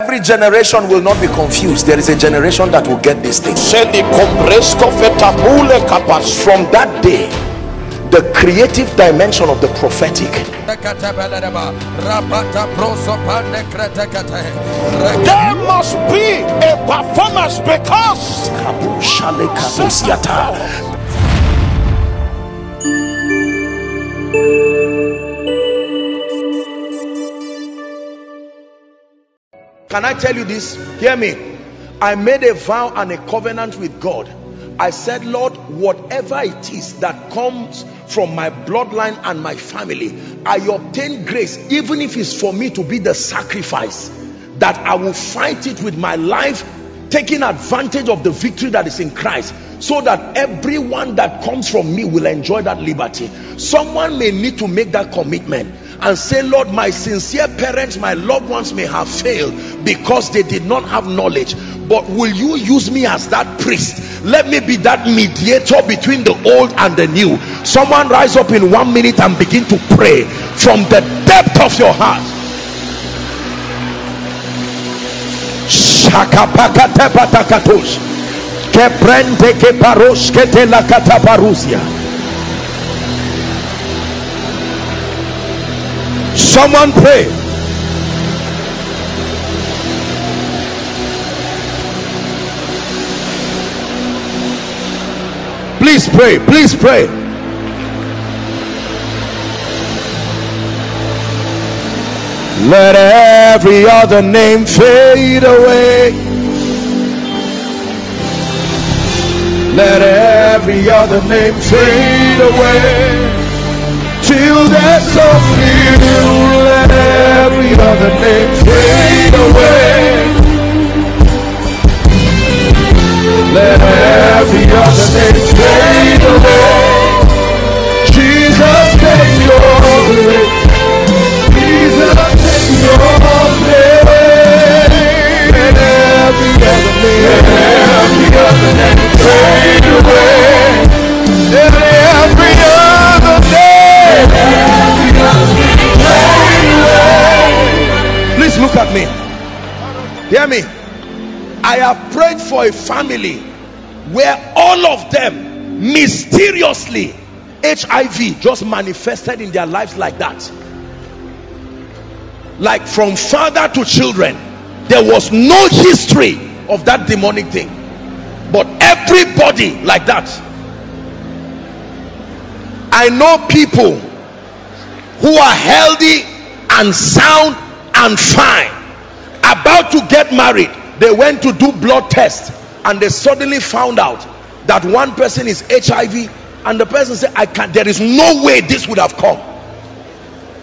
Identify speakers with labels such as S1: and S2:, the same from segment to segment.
S1: Every generation will not be confused. There is a generation that will get this thing.
S2: Seni compresto fetapule capas.
S1: From that day, the creative dimension of the prophetic
S2: There must be a performance because
S1: Can I tell you this? Hear me. I made a vow and a covenant with God. I said, Lord, whatever it is that comes from my bloodline and my family, I obtain grace, even if it's for me to be the sacrifice, that I will fight it with my life, taking advantage of the victory that is in Christ, so that everyone that comes from me will enjoy that liberty. Someone may need to make that commitment and say lord my sincere parents my loved ones may have failed because they did not have knowledge but will you use me as that priest? Let me be that mediator between the old and the new. Someone rise up in one minute and begin to pray from the depth of your heart Someone pray. Please pray. Please pray. Let every other name fade away. Let every other name fade away till there's let every other name fade away. Let every other name fade away. Jesus take your place. Jesus take your place. Let every other name every other name fade away look at me. Hear me. I have prayed for a family where all of them mysteriously HIV just manifested in their lives like that. Like from father to children, there was no history of that demonic thing. But everybody like that. I know people who are healthy and sound and fine. About to get married they went to do blood test and they suddenly found out that one person is HIV and the person said I can't there is no way this would have come.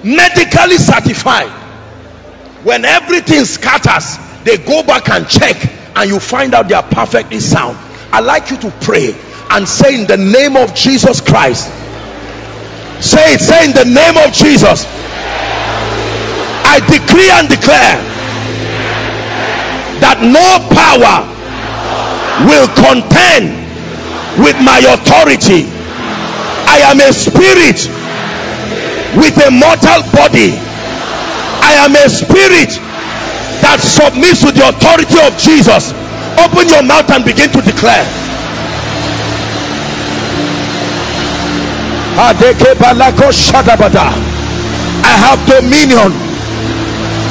S1: Medically certified. When everything scatters they go back and check and you find out they are perfectly sound. I like you to pray and say in the name of jesus christ. Say it say in the name of jesus i decree and declare that no power will contend with my authority. I am a spirit with a mortal body. I am a spirit that submits to the authority of jesus. Open your mouth and begin to declare. I have dominion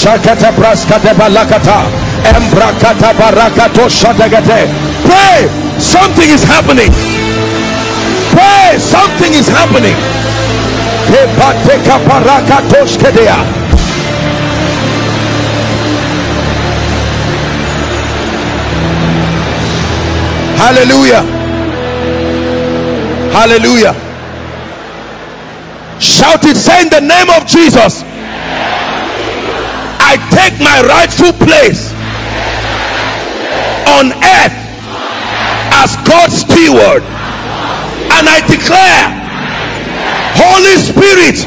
S1: shakata praskate balakata. Embrakata barakato shadegete pray something is happening. Pray something is happening. Kepateka barakatoshkedea hallelujah. Hallelujah. Shout it say in the name of jesus i take my rightful place on earth as God's steward. And I declare Holy Spirit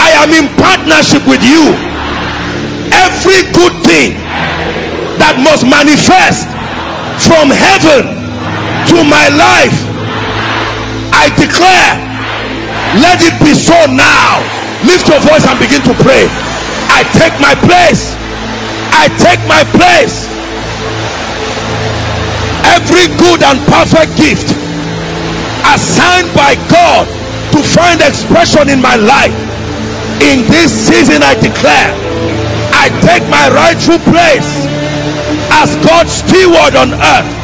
S1: I am in partnership with you. Every good thing that must manifest from heaven to my life I declare let it be so now. Lift your voice and begin to pray I take my place. I take my place. Every good and perfect gift assigned by God to find expression in my life. In this season I declare I take my rightful place as God's steward on earth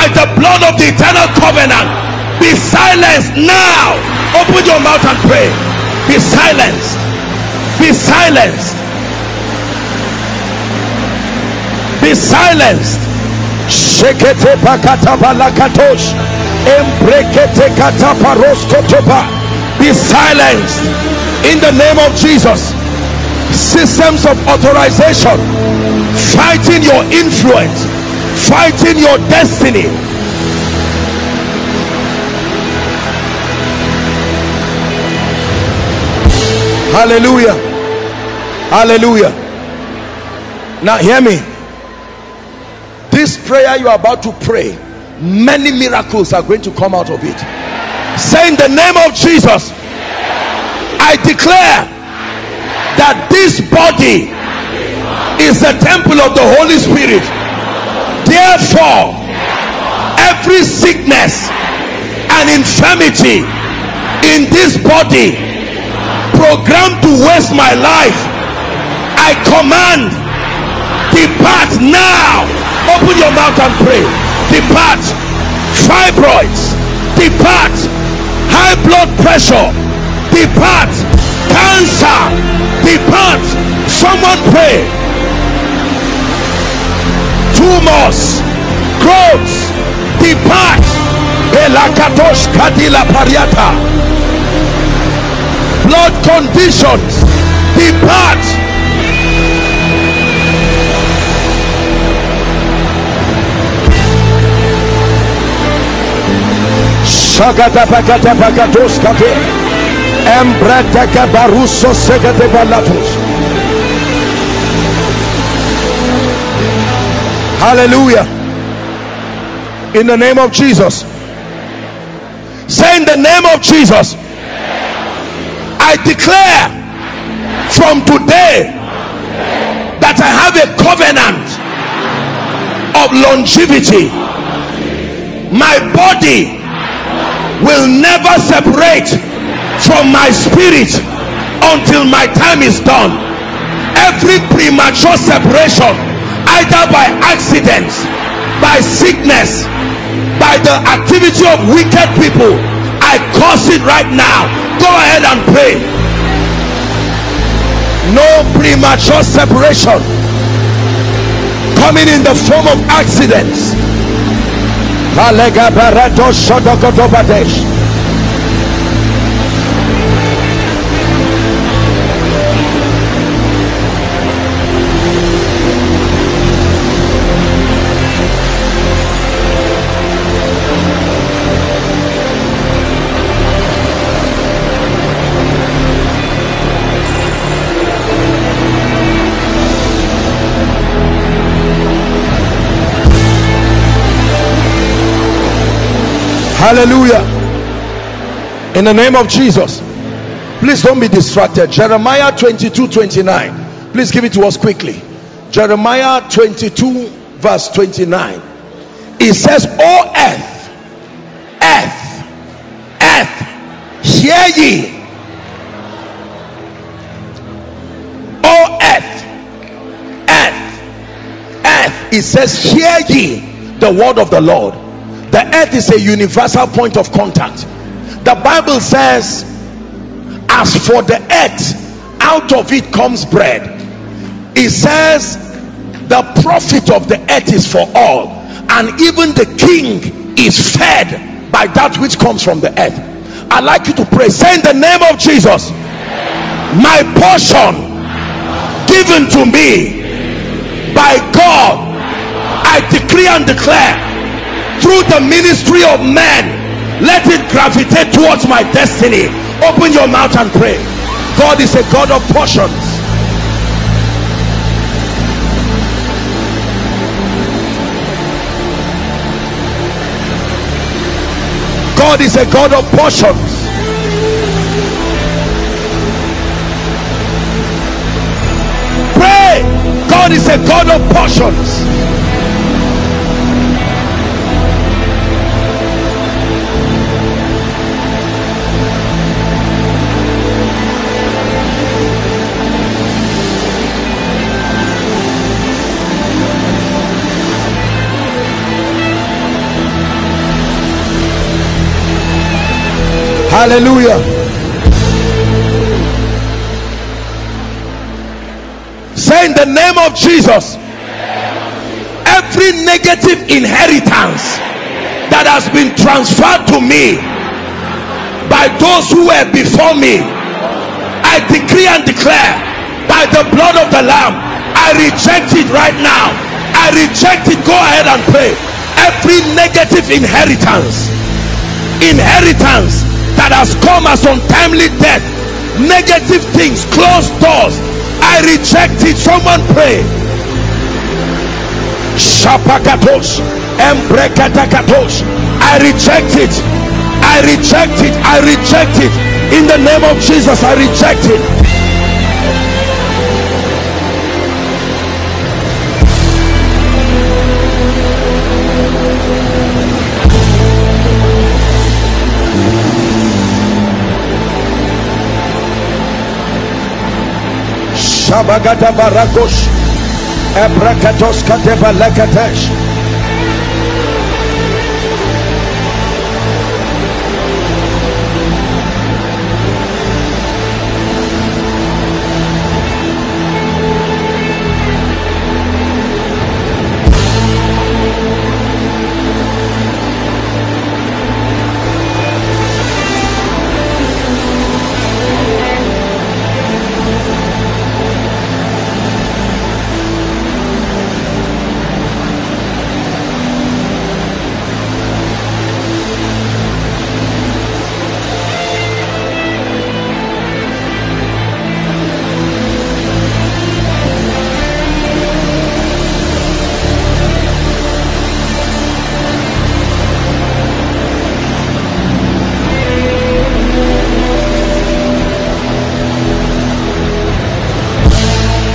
S1: by the blood of the eternal covenant. Be silenced now. Open your mouth and pray. Be silenced. Be silenced. Be silenced. Shekete pakata balakatosh embrekete kataparoskotoba be silenced. In the name of Jesus. Systems of authorization fighting your influence fighting your destiny. Hallelujah. Hallelujah. Now hear me. This prayer you are about to pray many miracles are going to come out of it. Say in the name of jesus i declare that this body is the temple of the holy spirit therefore every sickness and infirmity in this body programmed to waste my life i command depart now. Open your mouth and pray. Depart. Fibroids. Depart. High blood pressure. Depart. Cancer. Depart. Someone pray tumors growths depart belakatosh kadila pariata. Blood conditions depart kate. Embreteke baruso segate hallelujah. In the name of jesus. Say in the name of jesus. I declare from today that i have a covenant of longevity. My body will never separate from my spirit until my time is done. Every premature separation either by accidents by sickness by the activity of wicked people i curse it right now. Go ahead and pray. No premature separation coming in the form of accidents hallelujah. In the name of jesus. Please don't be distracted. Jeremiah 22 29 please give it to us quickly. Jeremiah 22 verse 29 it says oh earth earth earth hear ye. Oh earth earth earth. It says hear ye the word of the lord the earth is a universal point of contact. The bible says as for the earth out of it comes bread. It says the profit of the earth is for all and even the king is fed by that which comes from the earth. I'd like you to pray. Say in the name of jesus my portion given to me by god i decree and declare through the ministry of men let it gravitate towards my destiny open your mouth and pray god is a god of portions God is a God of portions. Pray. God is a God of portions. Hallelujah. Say in the name of Jesus, every negative inheritance that has been transferred to me by those who were before me, I decree and declare by the blood of the Lamb, I reject it right now. I reject it. Go ahead and pray. Every negative inheritance, inheritance that has come as untimely death. Negative things closed doors. I reject it. Someone pray. Shapakatos embrekatakatos. I reject it. I reject it. I reject it. In the name of jesus i reject it Shabagada Barakosh Ebrakatos Lekatesh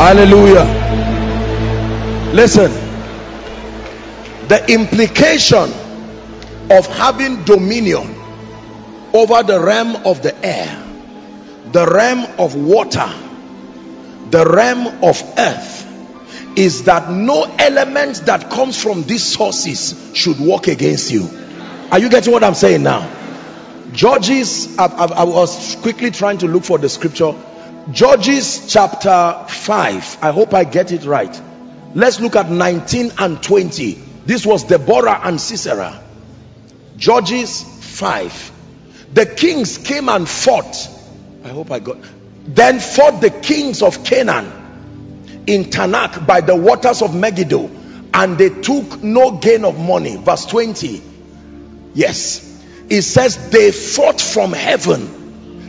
S1: Hallelujah. Listen, the implication of having dominion over the realm of the air, the realm of water, the realm of earth is that no element that comes from these sources should work against you. Are you getting what I'm saying now? Judges, I, I, I was quickly trying to look for the scripture Judges chapter 5. I hope I get it right. Let's look at 19 and 20. This was Deborah and Sisera. Judges 5. The kings came and fought. I hope I got. Then fought the kings of Canaan in Taanach by the waters of Megiddo, and they took no gain of money. Verse 20. Yes, it says they fought from heaven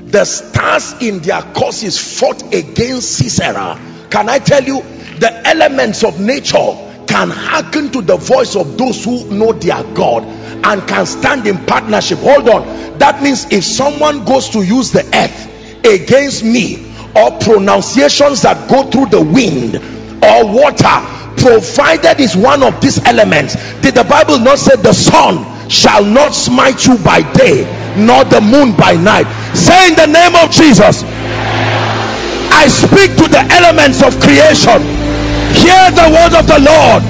S1: the stars in their courses fought against Sisera. Can I tell you, the elements of nature can hearken to the voice of those who know their God and can stand in partnership. Hold on, that means if someone goes to use the earth against me, or pronunciations that go through the wind or water, provided is one of these elements, did the Bible not say the sun shall not smite you by day nor the moon by night. Say in the name of jesus i speak to the elements of creation. Hear the word of the lord.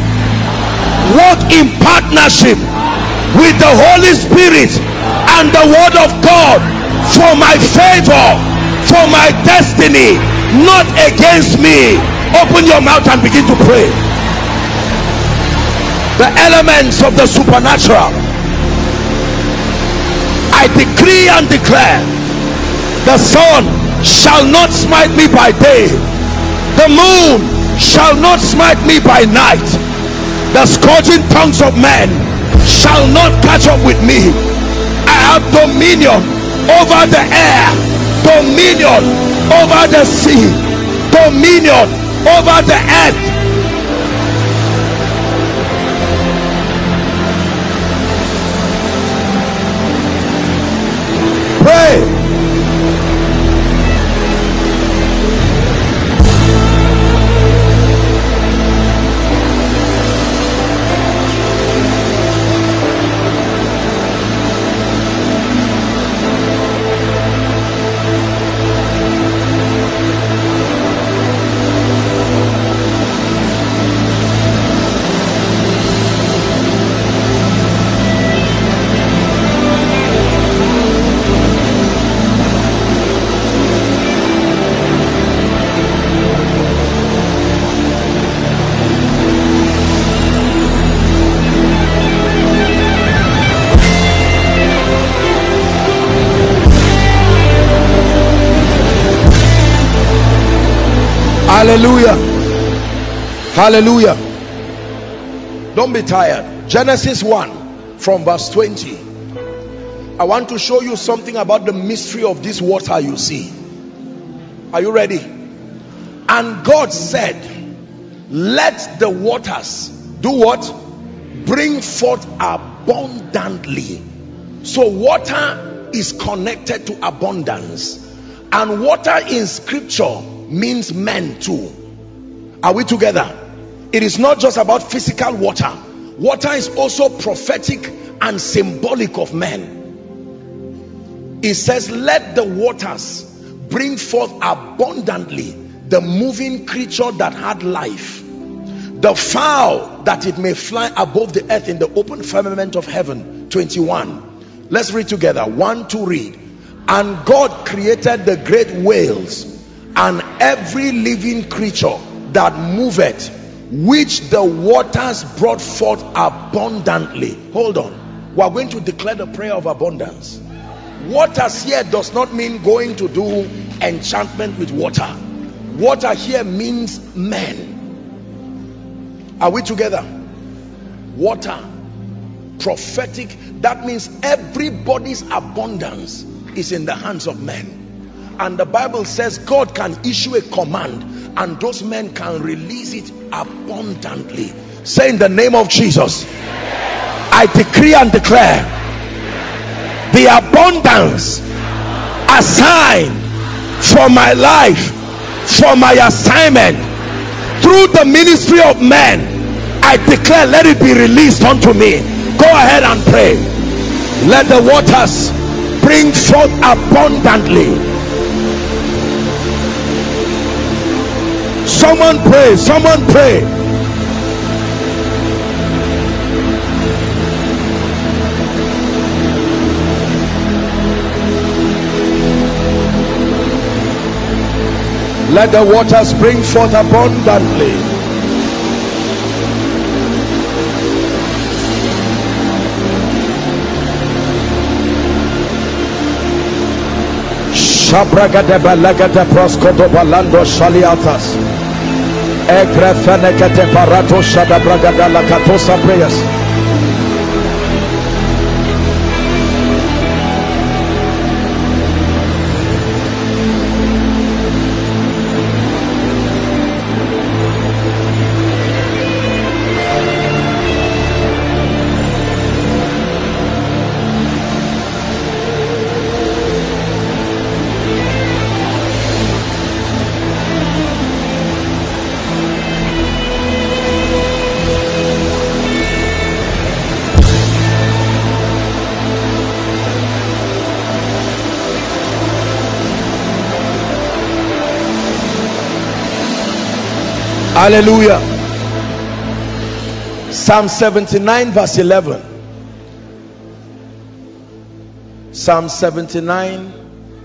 S1: Walk in partnership with the holy spirit and the word of god for my favor for my destiny not against me. Open your mouth and begin to pray. The elements of the supernatural I decree and declare the sun shall not smite me by day. The moon shall not smite me by night. The scourging tongues of men shall not catch up with me. I have dominion over the air dominion over the sea dominion over the earth pray hallelujah. Don't be tired. Genesis 1 from verse 20 i want to show you something about the mystery of this water you see. Are you ready? And god said let the waters do what? Bring forth abundantly. So water is connected to abundance. And water in scripture means men too. Are we together it is not just about physical water. Water is also prophetic and symbolic of men. It says let the waters bring forth abundantly the moving creature that had life the fowl that it may fly above the earth in the open firmament of heaven. 21 let's read together. One two read. And god created the great whales and every living creature that moveth which the waters brought forth abundantly. Hold on. We are going to declare the prayer of abundance. Waters here does not mean going to do enchantment with water. Water here means men. Are we together? Water. Prophetic. That means everybody's abundance is in the hands of men and the bible says god can issue a command and those men can release it abundantly. Say in the name of jesus i decree and declare the abundance assigned for my life for my assignment through the ministry of men i declare let it be released unto me. Go ahead and pray. Let the waters bring forth abundantly someone pray someone pray let the waters bring forth abundantly proskoto balando shaliatas. Egrefenekete parato shada bragada la katosa prayers. Hallelujah. Psalm 79 verse 11 psalm 79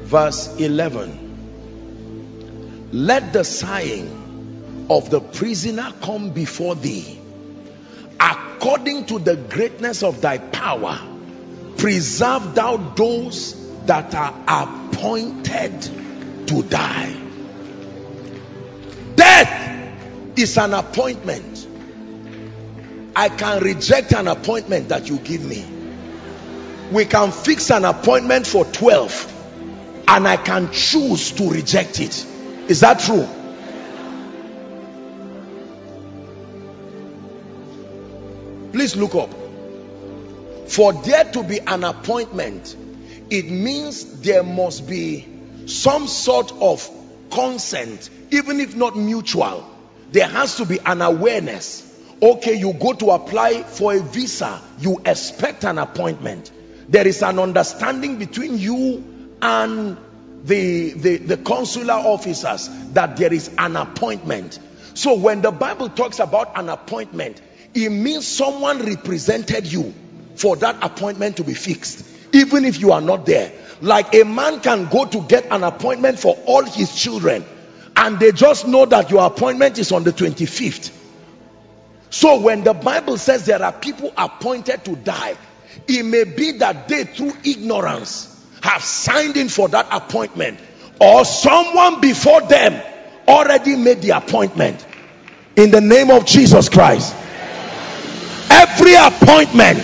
S1: verse 11 let the sighing of the prisoner come before thee. According to the greatness of thy power preserve thou those that are appointed to die is an appointment. I can reject an appointment that you give me. We can fix an appointment for 12 and i can choose to reject it. Is that true? Please look up. For there to be an appointment it means there must be some sort of consent even if not mutual there has to be an awareness. Okay you go to apply for a visa you expect an appointment. There is an understanding between you and the, the the consular officers that there is an appointment. So when the bible talks about an appointment it means someone represented you for that appointment to be fixed even if you are not there. Like a man can go to get an appointment for all his children and they just know that your appointment is on the 25th so when the bible says there are people appointed to die it may be that they through ignorance have signed in for that appointment or someone before them already made the appointment. In the name of jesus christ. Every appointment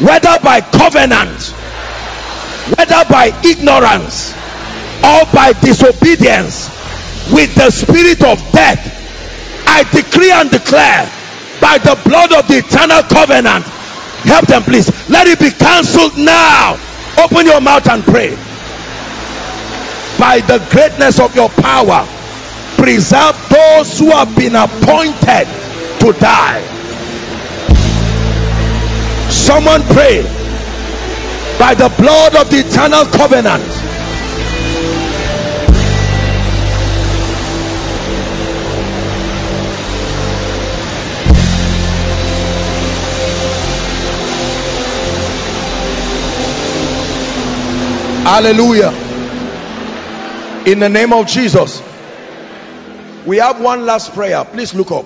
S1: whether by covenant whether by ignorance or by disobedience with the spirit of death i decree and declare by the blood of the eternal covenant. Help them please. Let it be cancelled now. Open your mouth and pray. By the greatness of your power preserve those who have been appointed to die. Someone pray. By the blood of the eternal covenant hallelujah. In the name of jesus. We have one last prayer. Please look up.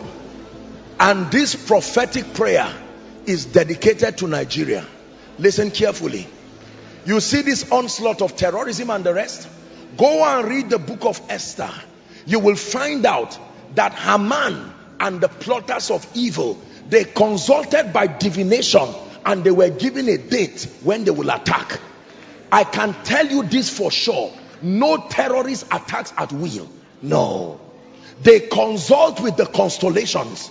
S1: And this prophetic prayer is dedicated to nigeria. Listen carefully. You see this onslaught of terrorism and the rest? Go and read the book of esther. You will find out that haman and the plotters of evil they consulted by divination and they were given a date when they will attack i can tell you this for sure. No terrorist attacks at will. No. They consult with the constellations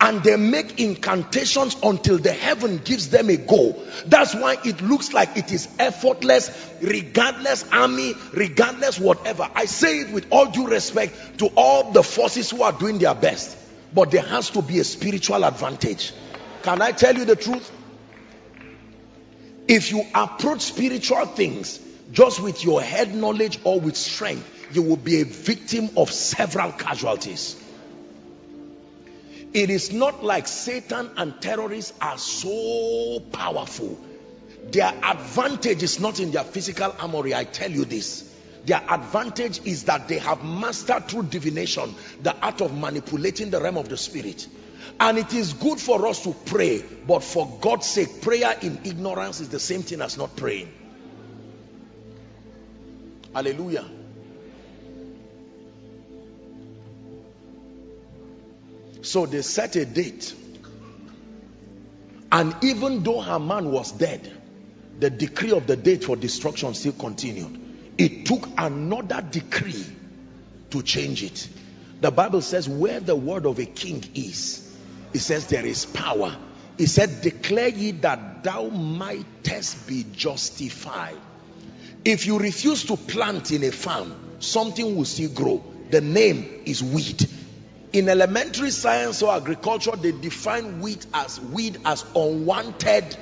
S1: and they make incantations until the heaven gives them a go. That's why it looks like it is effortless regardless army regardless whatever. I say it with all due respect to all the forces who are doing their best but there has to be a spiritual advantage. Can i tell you the truth if you approach spiritual things just with your head knowledge or with strength you will be a victim of several casualties it is not like Satan and terrorists are so powerful. Their advantage is not in their physical armory. I tell you this. Their advantage is that they have mastered through divination the art of manipulating the realm of the spirit. And it is good for us to pray, but for God's sake, prayer in ignorance is the same thing as not praying. Hallelujah. So they set a date. And even though Haman was dead, the decree of the date for destruction still continued. It took another decree to change it. The Bible says where the word of a king is, it says there is power. He said, declare ye that thou mightest be justified. If you refuse to plant in a farm, something will still grow. The name is weed in elementary science or agriculture they define wheat as weed as unwanted.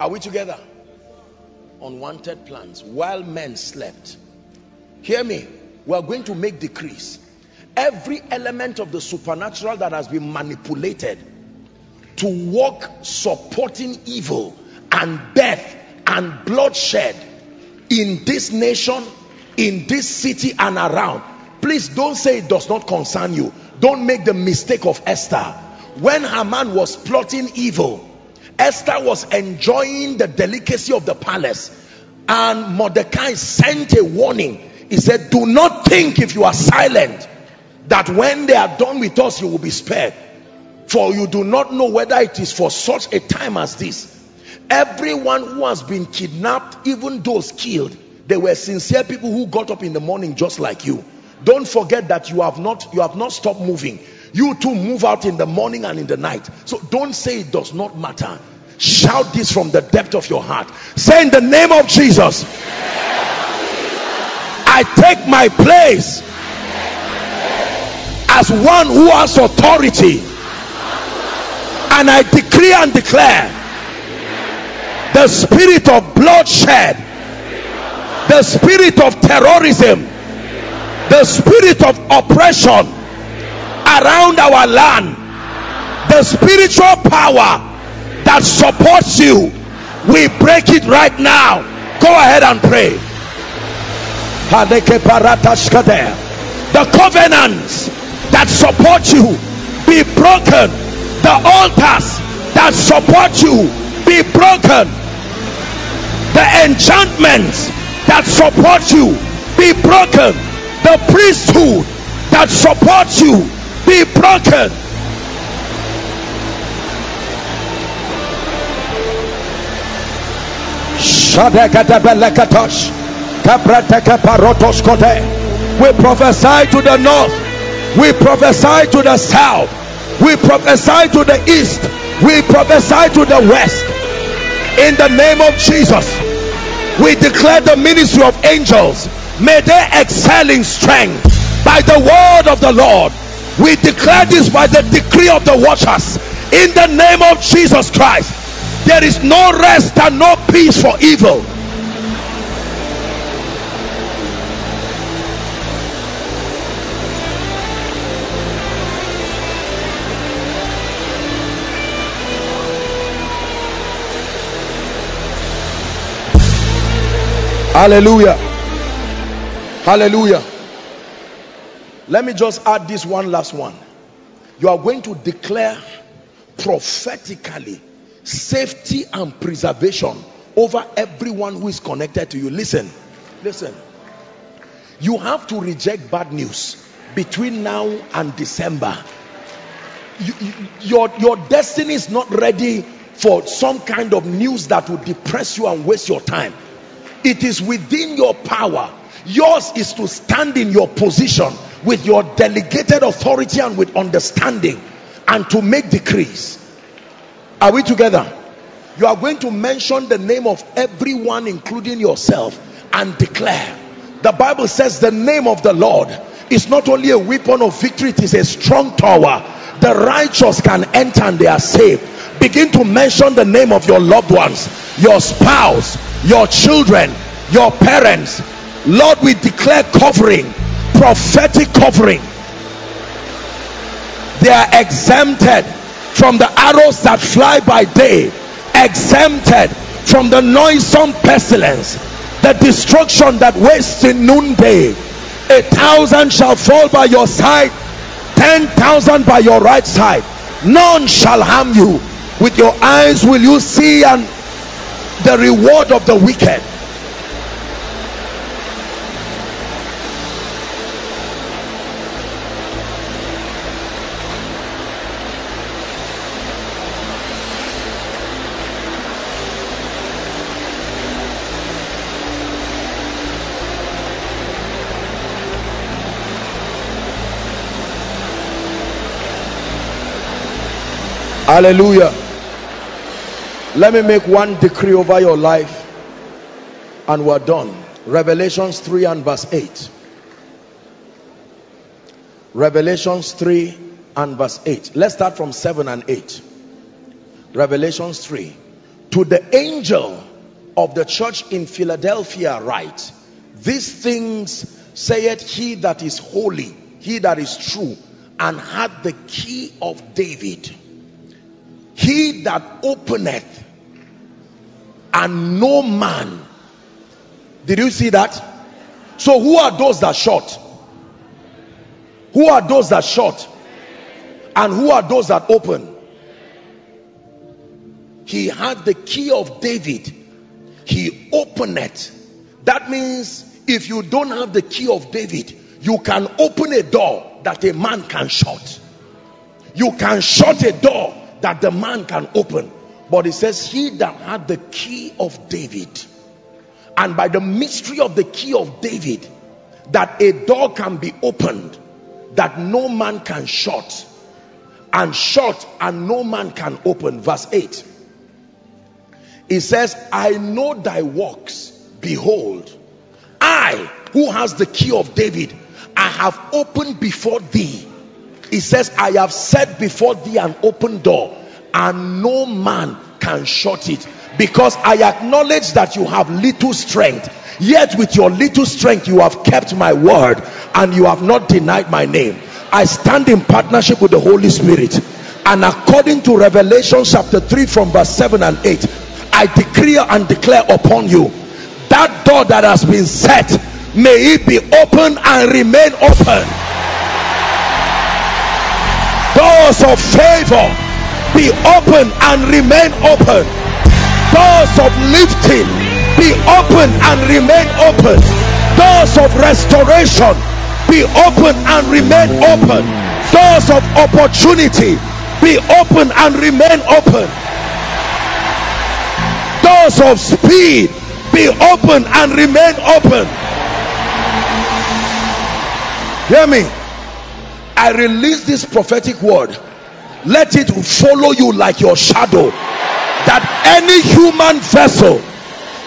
S1: Are we together? Unwanted plants. While men slept. Hear me. We are going to make decrees every element of the supernatural that has been manipulated to work supporting evil and death and bloodshed in this nation in this city and around. Please don't say it does not concern you. Don't make the mistake of Esther. When Haman was plotting evil Esther was enjoying the delicacy of the palace. And Mordecai sent a warning. He said do not think if you are silent that when they are done with us you will be spared. For you do not know whether it is for such a time as this. Everyone who has been kidnapped even those killed they were sincere people who got up in the morning just like you. Don't forget that you have not you have not stopped moving. You too move out in the morning and in the night. So don't say it does not matter. Shout this from the depth of your heart. Say in the name of jesus. I take my place as one who has authority. And I decree and declare the spirit of bloodshed the spirit of terrorism the spirit of oppression around our land the spiritual power that supports you we break it right now. Go ahead and pray. The covenants that support you be broken. The altars that support you be broken. The enchantments that support you be broken. The priesthood that supports you be broken. We prophesy to the north we prophesy to the south. We prophesy to the east. We prophesy to the west. In the name of jesus we declare the ministry of angels. May they excel in strength. By the word of the lord we declare this by the decree of the watchers. In the name of jesus christ there is no rest and no peace for evil hallelujah. Hallelujah. Let me just add this one last one. You are going to declare prophetically safety and preservation over everyone who is connected to you. Listen listen. You have to reject bad news between now and december. You, you, your your destiny is not ready for some kind of news that will depress you and waste your time it is within your power. Yours is to stand in your position with your delegated authority and with understanding and to make decrees. Are we together? You are going to mention the name of everyone including yourself and declare. The bible says the name of the lord is not only a weapon of victory it is a strong tower. The righteous can enter and they are saved. Begin to mention the name of your loved ones your spouse your children your parents. Lord we declare covering prophetic covering. They are exempted from the arrows that fly by day exempted from the noisome pestilence the destruction that wastes in noonday. A thousand shall fall by your side ten thousand by your right side. None shall harm you. With your eyes will you see and the reward of the wicked. Hallelujah let me make one decree over your life and we're done. Revelations 3 and verse 8 revelations 3 and verse 8 let's start from 7 and 8 revelations 3 to the angel of the church in philadelphia write these things saith he that is holy he that is true and had the key of david. He that openeth and no man. Did you see that? So who are those that shut who are those that shut and who are those that open? He had the key of david. He opened it. That means if you don't have the key of david you can open a door that a man can shut. You can shut a door that the man can open but it says he that had the key of david and by the mystery of the key of david that a door can be opened that no man can shut and shut and no man can open. Verse 8 it says i know thy works. Behold i who has the key of david i have opened before thee. It says i have set before thee an open door and no man can shut it. Because i acknowledge that you have little strength yet with your little strength you have kept my word and you have not denied my name. I stand in partnership with the holy spirit and according to revelation chapter 3 from verse 7 and 8 i decree and declare upon you that door that has been set may it be open and remain open. Doors of favor be open and remain open. Doors of lifting be open and remain open. Doors of restoration be open and remain open. Doors of opportunity be open and remain open. Doors of speed be open and remain open. Hear me? I release this prophetic word let it follow you like your shadow. That any human vessel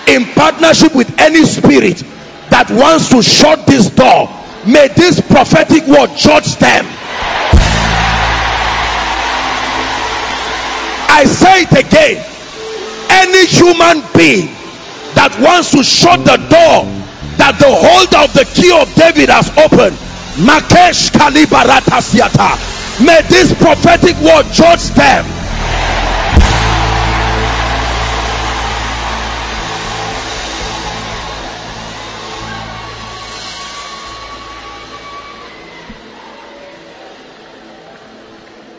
S1: in partnership with any spirit that wants to shut this door may this prophetic word judge them. I say it again. Any human being that wants to shut the door that the holder of the key of david has opened makesh kalibaratasiata may this prophetic word judge them.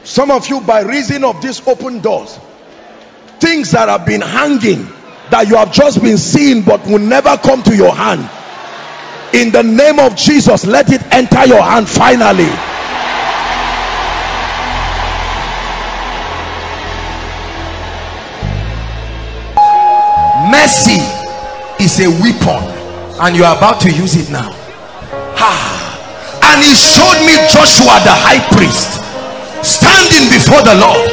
S1: Some of you by reason of these open doors things that have been hanging that you have just been seeing but will never come to your hand in the name of jesus let it enter your hand finally
S3: mercy is a weapon and you are about to use it now. Ah. and he showed me joshua the high priest standing before the lord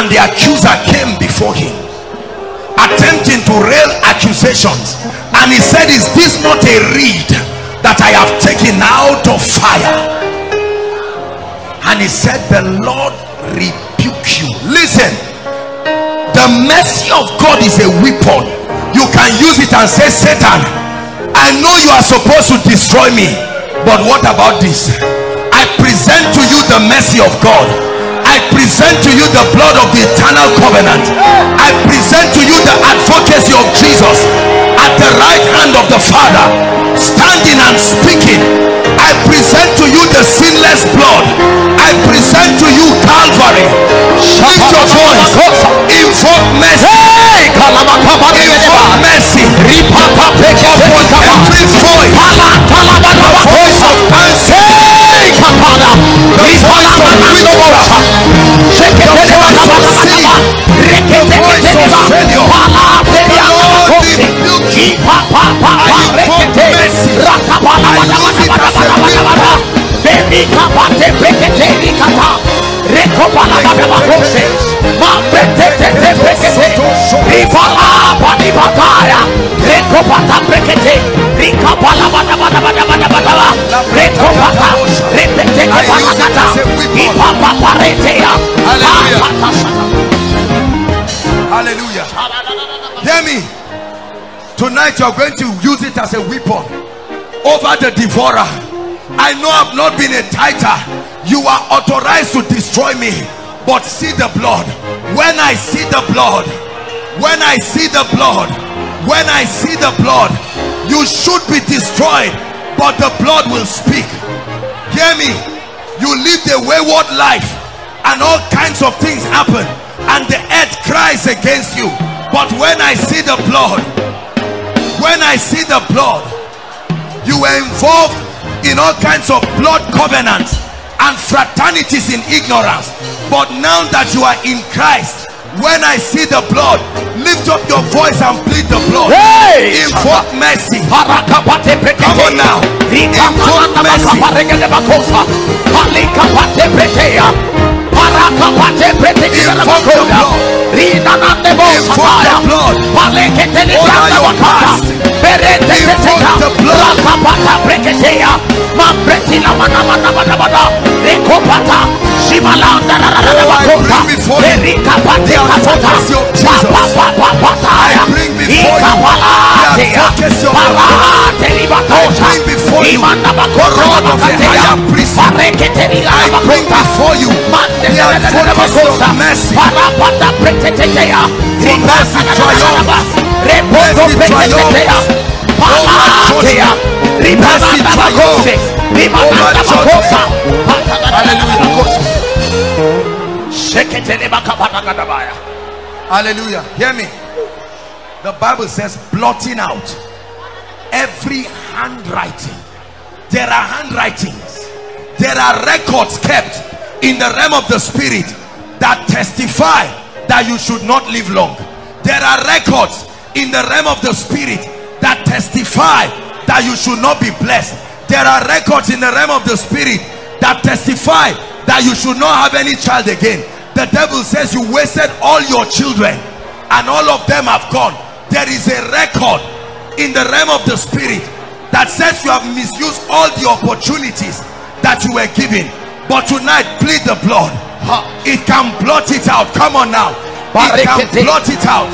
S3: and the accuser came before him attempting to rail accusations. And he said is this not a reed that i have taken out of fire? And he said the lord rebuke you. Listen the mercy of god is a weapon you can use it and say satan i know you are supposed to destroy me but what about this? I present to you the mercy of god present to you the blood of the eternal covenant. I present to you the advocacy of Jesus at the right hand of the Father, standing and speaking. I present to you the sinless blood. I present to you Calvary. Lift your voice. Invoke mercy. Invoke mercy. Upon every voice. The voice of answer. The voice of witchcraft. The voice of sin. The voice of failure. The Lord rebuke you. I invoke mercy. I use it as a weapon. Hallelujah. Hear me. Tonight you are going to use it as a weapon.
S1: over the devourer. I know i've not been a tither you are authorized to destroy me but see the blood. When i see the blood when i see the blood when i see the blood you should be destroyed but the blood will speak. Hear me. You live a wayward life and all kinds of things happen and the earth cries against you. But when i see the blood when i see the blood you were involved in all kinds of blood covenants and fraternities in ignorance but now that you are in christ when i see the blood lift up your voice and plead the blood
S3: Hey!
S1: invoke mercy Come on now.
S3: Invoke
S1: mercy.
S3: mercy. bakosa. Palikapate. Parakapate pretea
S1: Invoke the blood.
S3: Rina nande bo
S1: Invoke the blood.
S3: Palekete ni branda
S1: your
S3: bakata.
S1: past.
S3: Berete
S1: Invoke
S3: pretea.
S1: the blood.
S3: Rakapata preketea. Mambreti la mana mana mana mana. Rekopata. Shimalanda la la la la
S1: Oh, I
S3: bakosa.
S1: bring before you
S3: Berikapate
S1: the
S3: kapata.
S1: advocacy of
S3: Pa
S1: Jesus.
S3: pa pa pa pa
S1: I bring before you the advocacy of the Lord. I bring before you the rod of the higher priesthood. I bring before you the advocacy of mercy. Mercy triumphs. Mercy triumphs. Mercy triumphs. Hallelujah. Hear me. The Bible says blotting out every handwriting. There are handwritings. There are records kept in the realm of the spirit that testify that you should not live long. There are records in the realm of the spirit that testify that you should not be blessed. There are records in the realm of the spirit that testify that you should not have any child again. The devil says you wasted all your children and all of them have gone. There is a record in the realm of the spirit that says you have misused all the opportunities that you were given. But tonight, plead the blood. It can blot it out. Come on now. It can blot it out.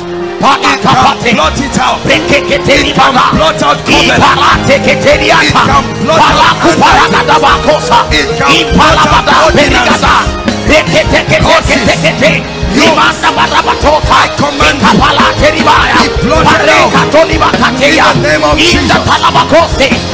S1: It can blot it out. It can blot it out covenant. It can blot out handwriting. It can blot out ordinances. I command you. Be blotted out. In the name of Jesus.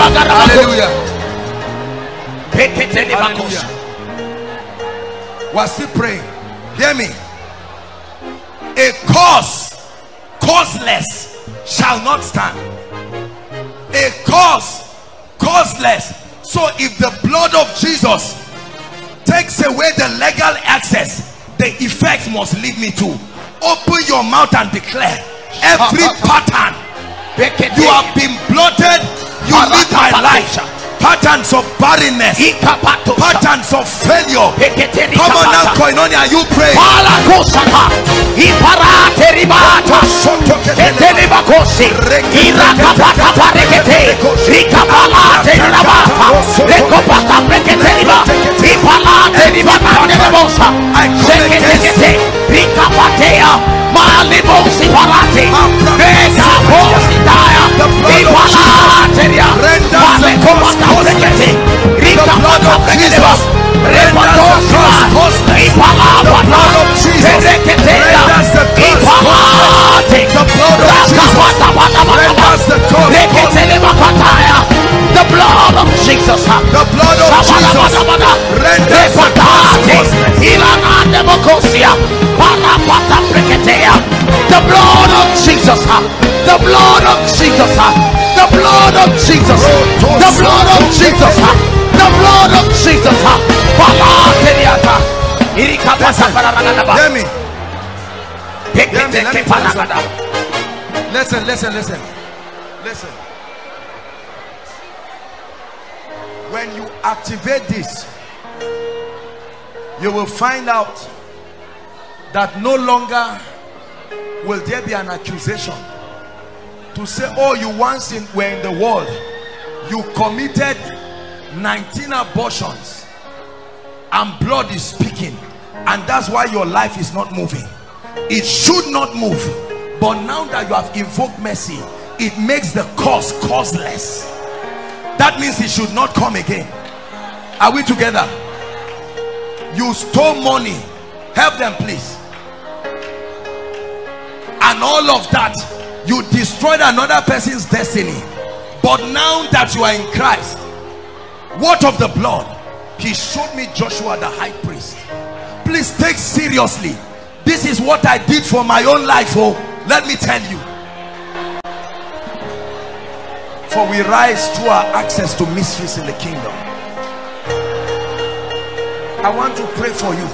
S1: Hallelujah. Hallelujah. We're still praying. Hear me. A cause causeless shall not stand. A cause causeless. So if the blood of Jesus takes away the legal access, the effect must lead me to open your mouth and declare every pattern you have been blotted. You live my life. Patterns of barrenness, patterns of failure. Come on now, Koinonia, you pray.
S3: Palakosaka, Iparate Ribata, Etelibakosi, Irakapata Parekete, Rekopata Preketeliba, Ipalate Ribata Nebosa, Sekete, Rikapatea, Malibosi Parate, Rekaposi Daya, Ipalateria, Malekopata Prekete, Rikapata Preketeba, Repatosima, Ipalapata, Pereketea, Ipalate, Rakapata
S1: Renders the
S3: Reketelebakataya. The blood of Jesus.
S1: The blood of Jesus. renders the cause
S3: The blood of Jesus. The blood of Jesus. Blood of Jesus. The blood of Jesus. The blood of Jesus.
S1: Hear me. Listen, listen, listen. Listen. when you activate this you will find out that no longer will there be an accusation to say oh you once in, were in the world. You committed 19 abortions and blood is speaking and that's why your life is not moving. It should not move but now that you have invoked mercy it makes the cause causeless. That means it should not come again. Are we together? You stole money. Help them please. And all of that you destroyed another person's destiny. But now that you are in Christ what of the blood? He showed me Joshua the high priest. Please take seriously. This is what I did for my own life oh. Let me tell you. For we rise through our access to mysteries in the kingdom. I want to pray for you.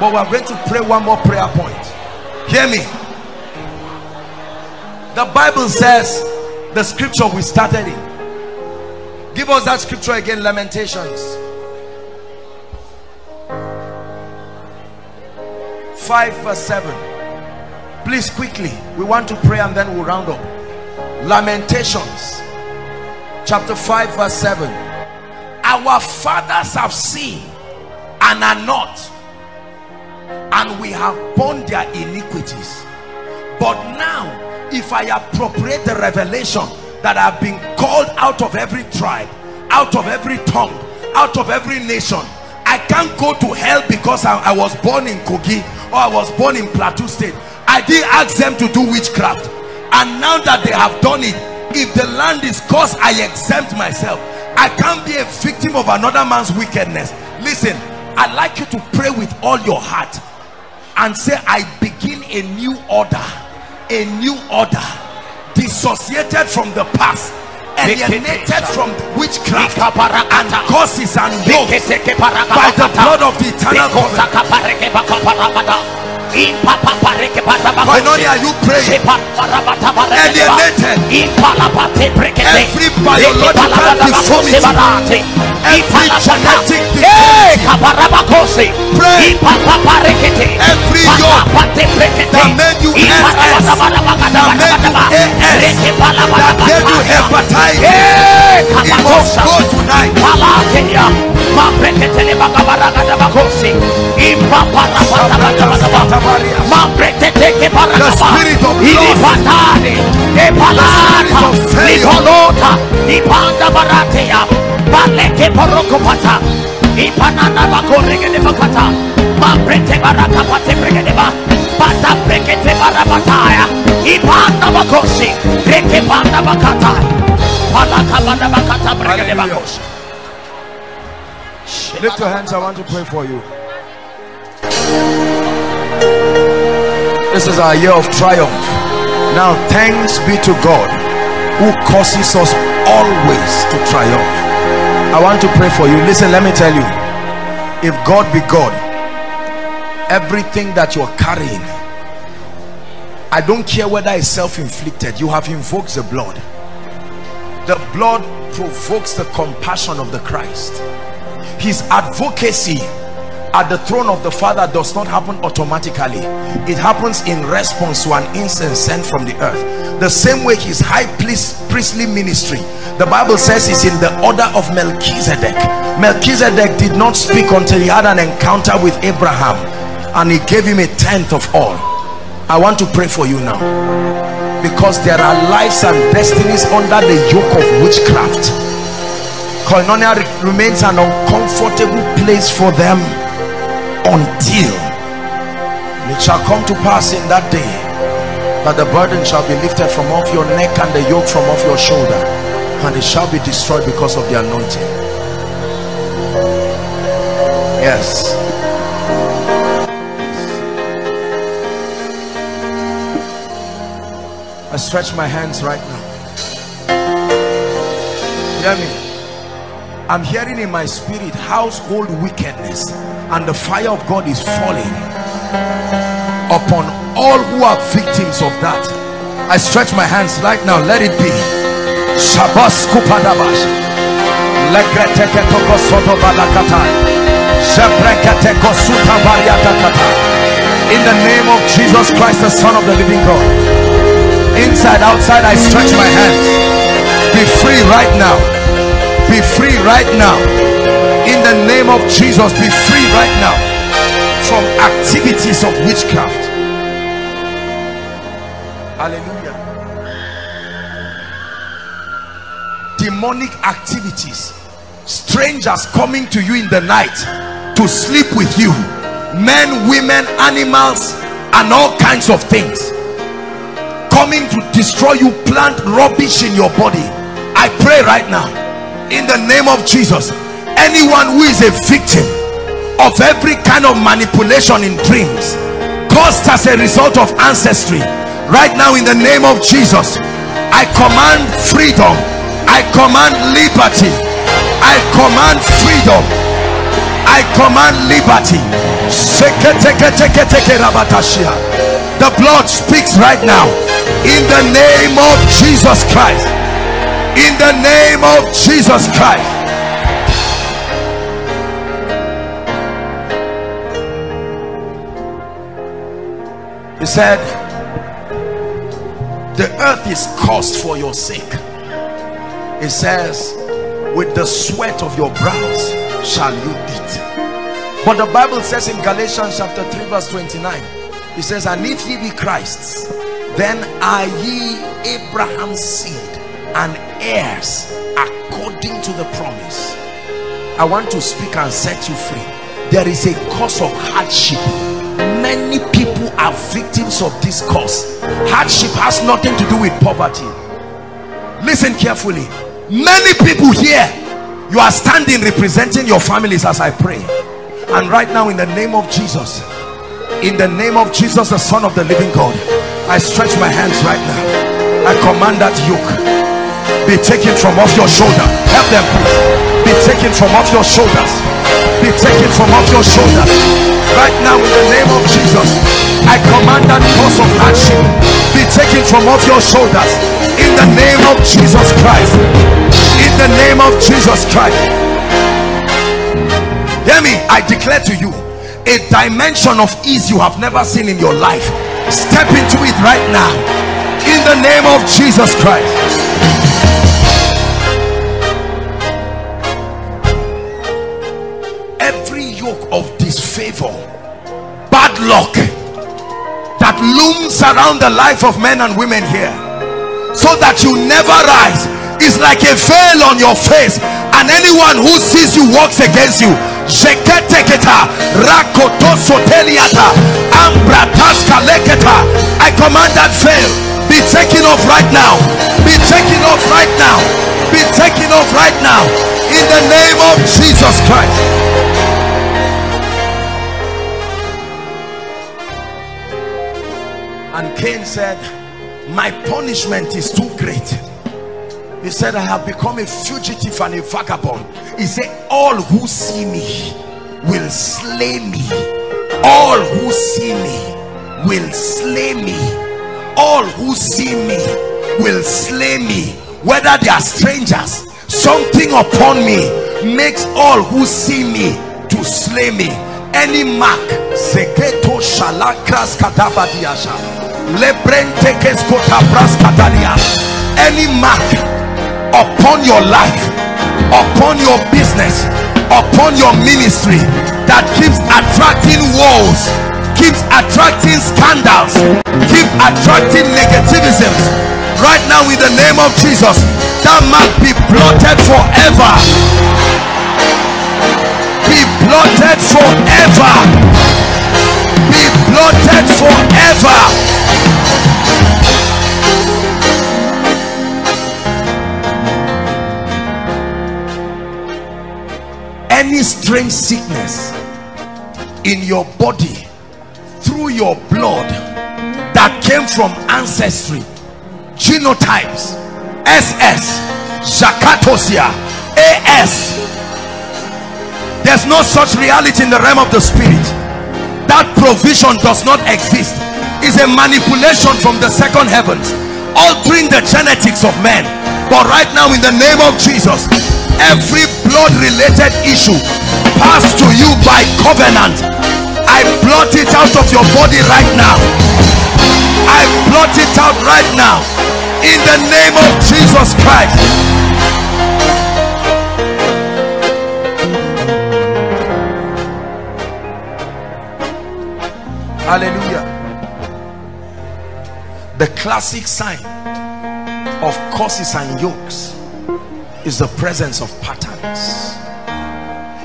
S1: But we're going to pray one more prayer point. Hear me the Bible says the scripture we started in. Give us that scripture again lamentations. 5 verse 7 please quickly we want to pray and then we'll round up. Lamentations. Chapter 5 verse 7 our fathers have seen and are not and we have borne their iniquities. But now if I appropriate the revelation that I've been called out of every tribe out of every tongue out of every nation I can't go to hell because I, I was born in Kogi or I was born in Plateau State. I didn't ask them to do witchcraft. And now that they have done it if the land is cursed I exempt myself. I can't be a victim of another man's wickedness. Listen I'd like you to pray with all your heart and say I begin a new order a new order dissociated from the past alienated from witchcraft and causes and yokes by the blood of the eternal covenant Koinonia, you pray alienated. Every biological deformity every genetic deformity pray. Every yoke that made you SS that made you AS that you hepatitis. It must go tonight. The spirit of loss the spirit of failure
S3: ipanda baratea baleke porokopata ipanana bakoregede bakata. Baraka pate bregedeba pata barabataya ipanda bakosi. Reke panda bakata. Palaka banda bakata bregede bakosi.
S1: Lift your hands I want to pray for you. This is our year of triumph. Now thanks be to God who causes us always to triumph I want to pray for you. Listen let me tell you. If God be God everything that you're carrying I don't care whether it's self-inflicted. You have invoked the blood. The blood provokes the compassion of the Christ. His advocacy at the throne of the father does not happen automatically. It happens in response to an incense sent from the earth. The same way his high priestly ministry. The bible says is in the order of melchizedek. Melchizedek did not speak until he had an encounter with abraham and he gave him a tenth of all. I want to pray for you now. Because there are lives and destinies under the yoke of witchcraft. Koinonia remains an uncomfortable place for them until it shall come to pass in that day that the burden shall be lifted from off your neck and the yoke from off your shoulder and it shall be destroyed because of the anointing. Yes. I stretch my hands right now. Hear me. I'm hearing in my spirit household wickedness and the fire of God is falling upon all who are victims of that I stretch my hands right now let it be Shabas kupadabash In the name of Jesus Christ, the Son of the living God. Inside, outside, I stretch my hands. Be free right now. Be free right now. In the name of Jesus, be free right now from activities of witchcraft. Hallelujah. Demonic activities. Strangers coming to you in the night to sleep with you. Men, women, animals, and all kinds of things. Coming to destroy you, plant rubbish in your body. I pray right now in the name of Jesus. Anyone who is a victim of every kind of manipulation in dreams caused as a result of ancestry. Right now in the name of jesus i command freedom. I command liberty. I command freedom. I command liberty. The blood speaks right now. In the name of jesus christ. In the name of jesus christ said the earth is cursed for your sake. It says with the sweat of your brows shall you eat. But the bible says in galatians chapter 3 verse 29 it says and if ye be christ's then are ye abraham's seed and heirs according to the promise. I want to speak and set you free. There is a cause of hardship many people are victims of this cause hardship has nothing to do with poverty. Listen carefully. Many people here you are standing representing your families as i pray. And right now in the name of jesus in the name of jesus the son of the living god i stretch my hands right now. I command that yoke be taken from off your shoulder help them. Please be taken from off your shoulders be taken from off your shoulders right now in the name of jesus i command that cause of hardship be taken from off your shoulders. In the name of jesus christ. In the name of jesus christ. Hear me i declare to you a dimension of ease you have never seen in your life. Step into it right now. In the name of jesus christ of disfavor bad luck that looms around the life of men and women here. So that you never rise. Is like a veil on your face and anyone who sees you walks against you. I command that veil. Be taken off right now. Be taken off right now. Be taken off right now. In the name of Jesus Christ and Cain said my punishment is too great. He said i have become a fugitive and a vagabond. He said all who see me will slay me. All who see me will slay me. All who see me will slay me. Whether they are strangers something upon me makes all who see me to slay me any mark. Shalakras any mark upon your life upon your business upon your ministry that keeps attracting woes keeps attracting scandals keep attracting negativisms. Right now in the name of jesus that mark be blotted forever blotted forever. Be blotted forever. Any strange sickness in your body through your blood that came from ancestry genotypes ss zakatosia as there's no such reality in the realm of the spirit. That provision does not exist. Is a manipulation from the second heavens altering the genetics of men. But right now in the name of jesus every blood related issue passed to you by covenant I blot it out of your body right now. I blot it out right now. In the name of Jesus Christ hallelujah. The classic sign of causes and yokes is the presence of patterns.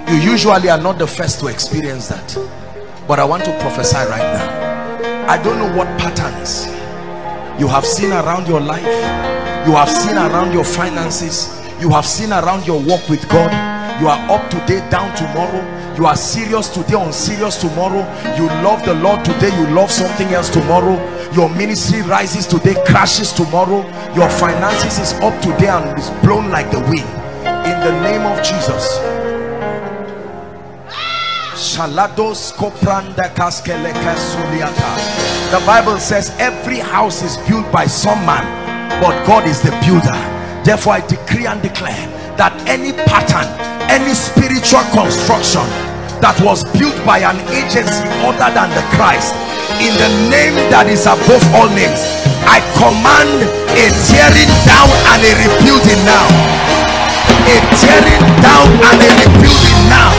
S1: You usually are not the first to experience that but i want to prophesy right now. I don't know what patterns you have seen around your life you have seen around your finances you have seen around your walk with god. You are up today down tomorrow you are serious today unserious tomorrow. You love the lord today you love something else tomorrow. Your ministry rises today crashes tomorrow. Your finances is up today and is blown like the wind. In the name of jesus. The bible says every house is built by some man but god is the builder. Therefore i decree and declare that any pattern any spiritual construction that was built by an agency other than the Christ. In the name that is above all names I command a tearing down and a rebuilding now. A tearing down and a rebuilding now.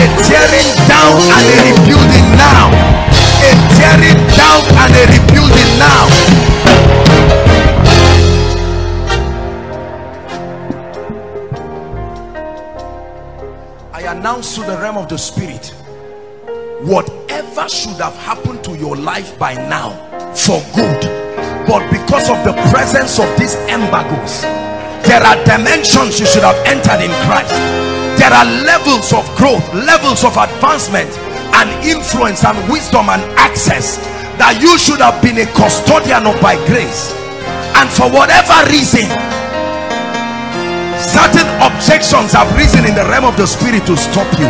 S1: A tearing down and a rebuilding now. A tearing down and a rebuilding now announce to the realm of the spirit. Whatever should have happened to your life by now for good but because of the presence of these embargoes there are dimensions you should have entered in Christ. There are levels of growth levels of advancement and influence and wisdom and access that you should have been a custodian of by grace. And for whatever reason certain objections have risen in the realm of the spirit to stop you.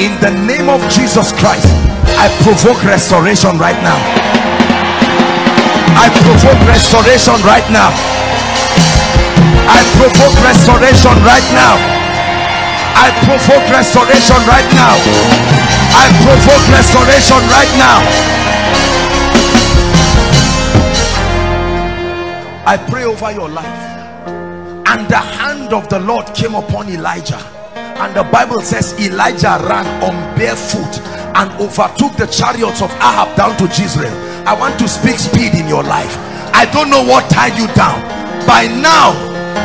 S1: In the name of Jesus Christ I provoke restoration right now. I provoke restoration right now. I provoke restoration right now. I provoke restoration right now. I provoke restoration right now. I pray over your life and the hand of the Lord came upon Elijah. And the Bible says Elijah ran on barefoot and overtook the chariots of Ahab down to Jezreel. I want to speak speed in your life. I don't know what tied you down. By now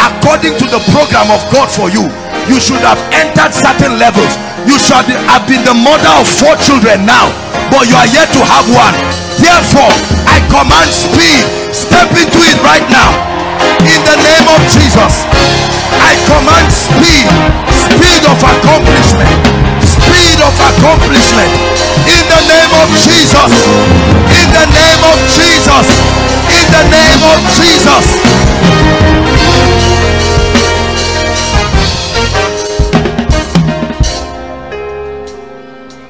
S1: according to the program of God for you you should have entered certain levels. You should have been the mother of four children now but you are yet to have one. Therefore I command speed. Step into it right now in the name of Jesus I command speed speed of accomplishment speed of accomplishment. In the name of Jesus in the name of Jesus in the name of Jesus.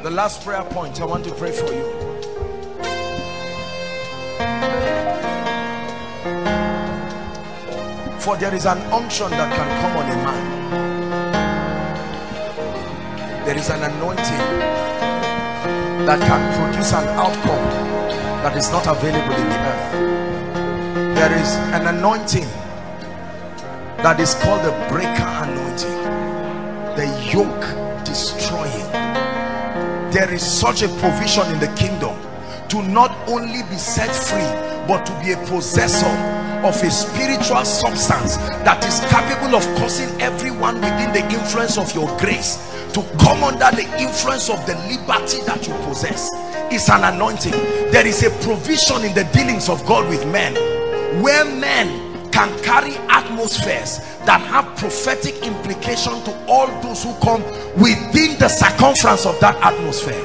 S1: The last prayer point I want to pray for you for there is an unction that can come on a man. There is an anointing that can produce an outcome that is not available in the earth. There is an anointing that is called the breaker anointing the yoke destroying. There is such a provision in the kingdom to not only be set free but to be a possessor of a spiritual substance that is capable of causing everyone within the influence of your grace to come under the influence of the liberty that you possess. Is an anointing. There is a provision in the dealings of God with men where men can carry atmospheres that have prophetic implication to all those who come within the circumference of that atmosphere.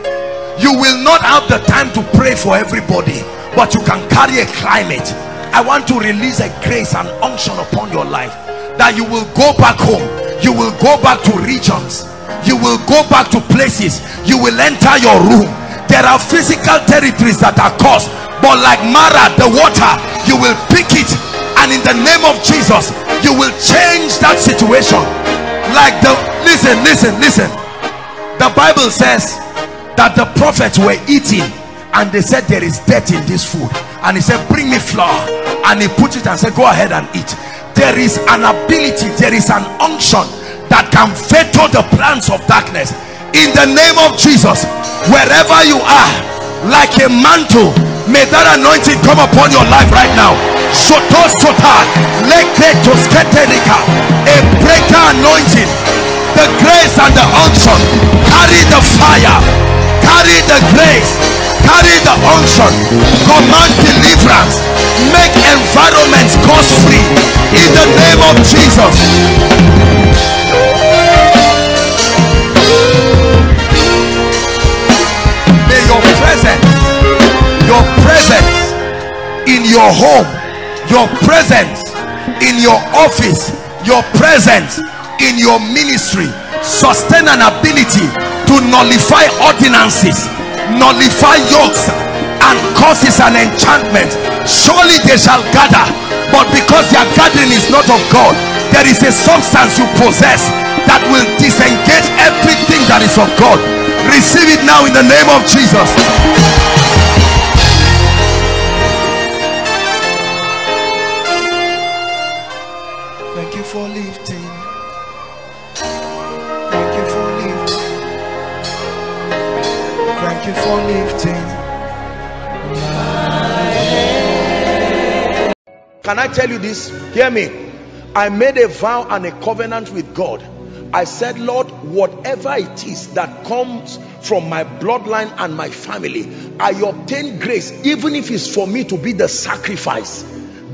S1: You will not have the time to pray for everybody but you can carry a climate I want to release a grace and unction upon your life that you will go back home. You will go back to regions. You will go back to places. You will enter your room. There are physical territories that are caused but like Marah the water you will pick it and in the name of Jesus you will change that situation.
S3: Like the listen listen listen. The bible says that the prophets were eating and they said there is death in this food. And he said bring me flour. And he put it and said go ahead and eat. There is an ability there is an unction that can veto the plans of darkness. In the name of jesus wherever you are like a mantle may that anointing come upon your life right now. Soto sota a breaker anointing the grace and the unction. Carry the fire carry the grace carry the unction command deliverance make environments cost free in the name of jesus. May your presence your presence in your home your presence in your office your presence in your ministry sustain an ability to nullify ordinances nullify yokes and causes an enchantment surely they shall gather. But because their gathering is not of God there is a substance you possess that will disengage everything that is of God. Receive it now in the name of Jesus you for lifting
S1: Can I tell you this? Hear me. I made a vow and a covenant with God. I said, Lord, whatever it is that comes from my bloodline and my family, I obtain grace, even if it's for me to be the sacrifice,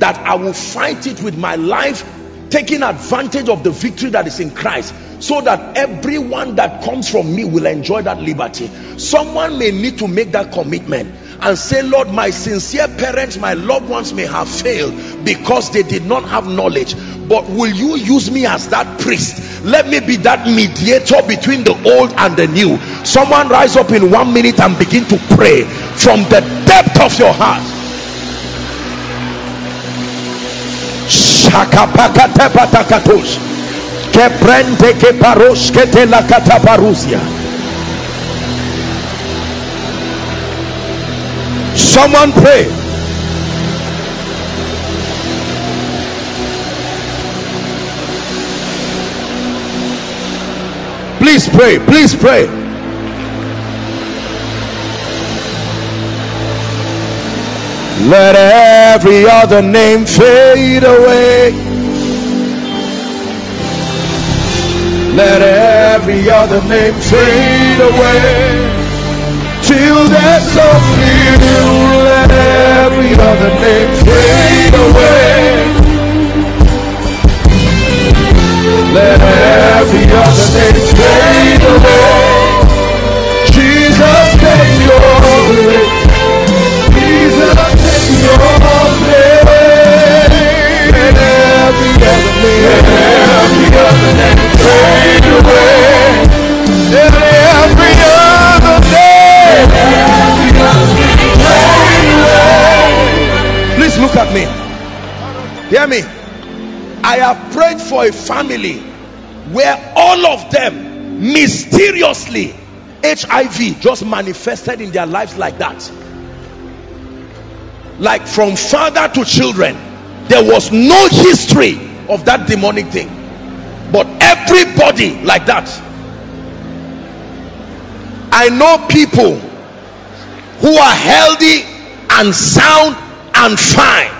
S1: that I will fight it with my life, taking advantage of the victory that is in Christ, so that everyone that comes from me will enjoy that liberty. Someone may need to make that commitment and say lord my sincere parents my loved ones may have failed because they did not have knowledge but will you use me as that priest? Let me be that mediator between the old and the new. Someone rise up in one minute and begin to pray from the depth of your heart Someone pray. Please pray. Please pray. Let every other name fade away. Let every other name fade away till there's only you. Let every other name fade away. Let every other name fade away. Look at me. Hear me. I have prayed for a family where all of them mysteriously HIV just manifested in their lives like that. Like from father to children, there was no history of that demonic thing, but everybody like that. I know people who are healthy and sound and fine.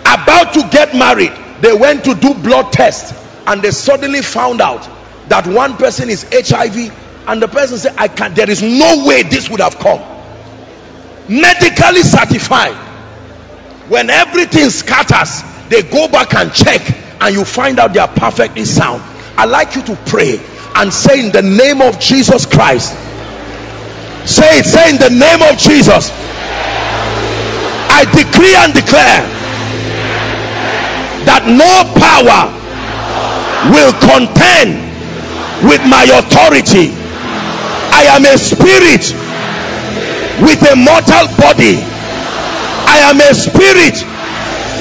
S1: About to get married they went to do blood test and they suddenly found out that one person is hiv and the person said i can't there is no way this would have come. Medically certified. When everything scatters they go back and check and you find out they are perfectly sound. I like you to pray and say in the name of jesus christ. Say it say in the name of jesus I decree and declare that no power will contend with my authority. I am a spirit with a mortal body. I am a spirit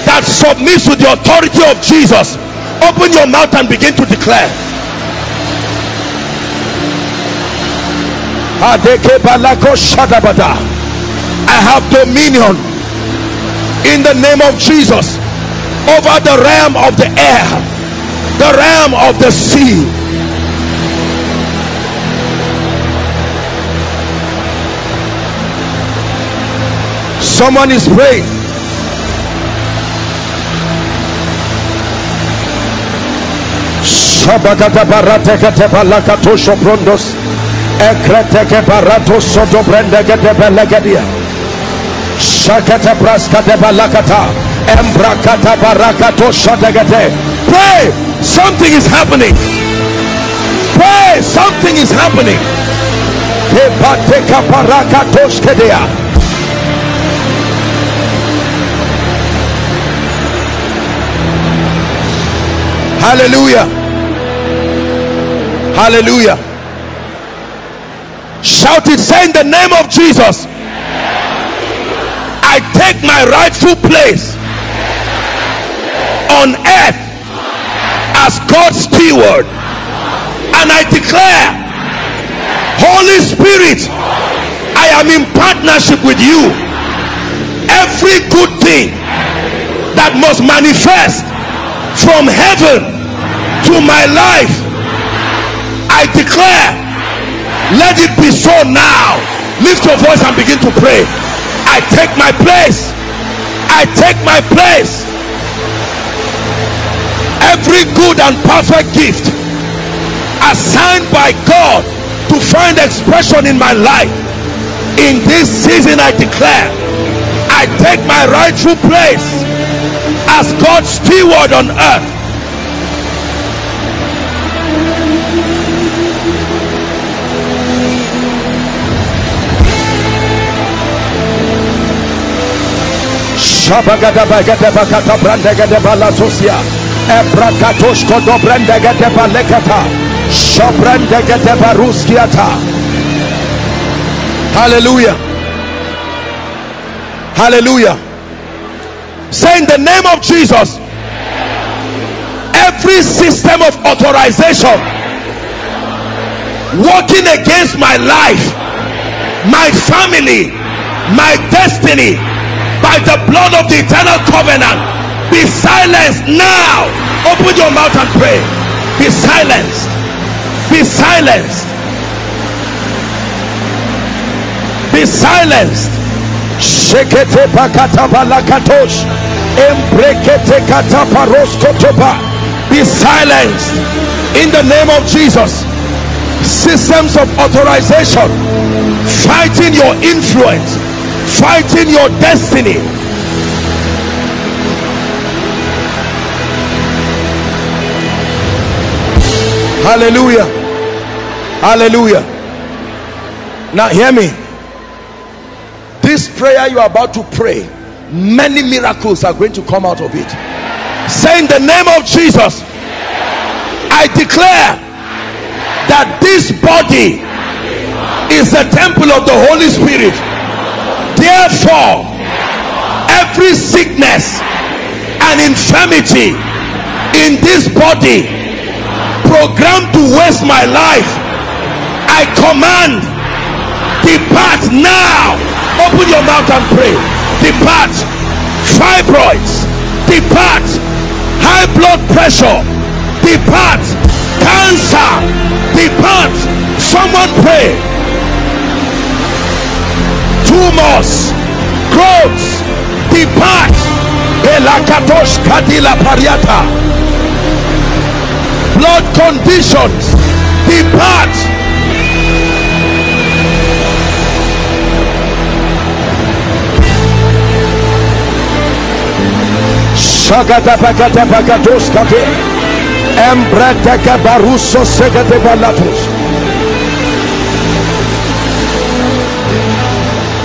S1: that submits to the authority of Jesus. Open your mouth and begin to declare. I have dominion in the name of Jesus over the realm of the air, the realm of the sea. Someone is praying. Prondos. Ekreteke barato soto. Shakata braskate balakata. Embrakata barakato shadegete. Pray! Something is happening. Pray! Something is happening. Kepateka barakatoshkedea. Hallelujah. Hallelujah. Shout it, say in the name of Jesus. I take my rightful place on earth as God's steward. And I declare, Holy Spirit, I am in partnership with you. Every good thing that must manifest from heaven to my life I declare let it be so now lift your voice and begin to pray I take my place. I take my place. Every good and perfect gift assigned by God to find expression in my life. In this season I declare I take my rightful place as God's steward on earth. Shabagada bagada bakata. Ebrakatoshko do brandegade balekata. Shabrandegade baruskiata. Hallelujah. Hallelujah. Say in the name of Jesus, every system of authorization working against my life, my family, my destiny, by the blood of the eternal covenant, be silenced now. Open your mouth and pray. Be silenced. Be silenced. Be silenced. Shekete pakata balakatosh. Embrekete kataparoskotopa. Be silenced in the name of Jesus. Systems of authorization fighting your influence, fighting your destiny. Hallelujah. Hallelujah. Now, hear me. This prayer you are about to pray, many miracles are going to come out of it. Say in the name of Jesus, I declare that this body is the temple of the Holy Spirit. Therefore, every sickness and infirmity in this body programmed to waste my life, I command depart now. Open your mouth and pray. Depart. Fibroids. Depart. High blood pressure. Depart. Cancer. Depart. Someone pray. Tumors. Growths. Depart. Elakatosh kadila pariata. Blood conditions. Depart. Shagada bagada bagados kate. Embrataka baruso segade balatos.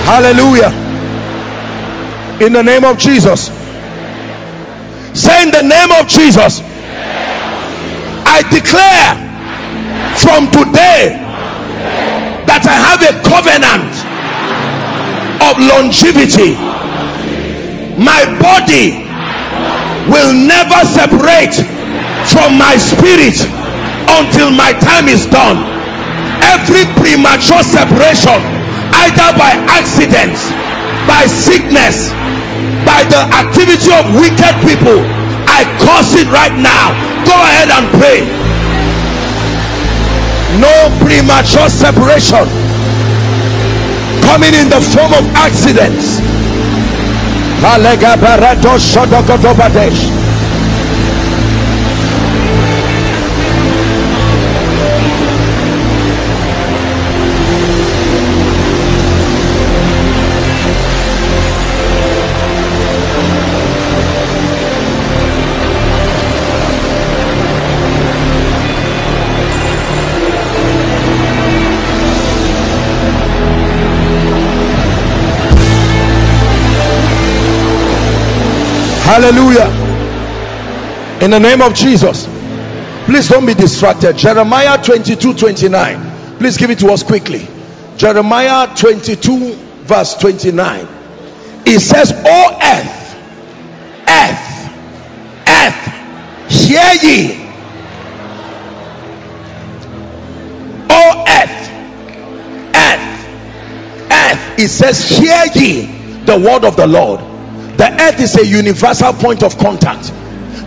S1: Hallelujah. In the name of Jesus. Say in the name of Jesus. I declare from today that I have a covenant of longevity. My body will never separate from my spirit until my time is done every premature separation either by accidents by sickness by the activity of wicked people i curse it right now. Go ahead and pray. No premature separation coming in the form of accidents hallelujah. In the name of jesus. Please don't be distracted. Jeremiah 22 29 please give it to us quickly. Jeremiah 22 verse 29 it says oh earth earth earth hear ye. Oh earth earth earth. It says hear ye the word of the lord the earth is a universal point of contact.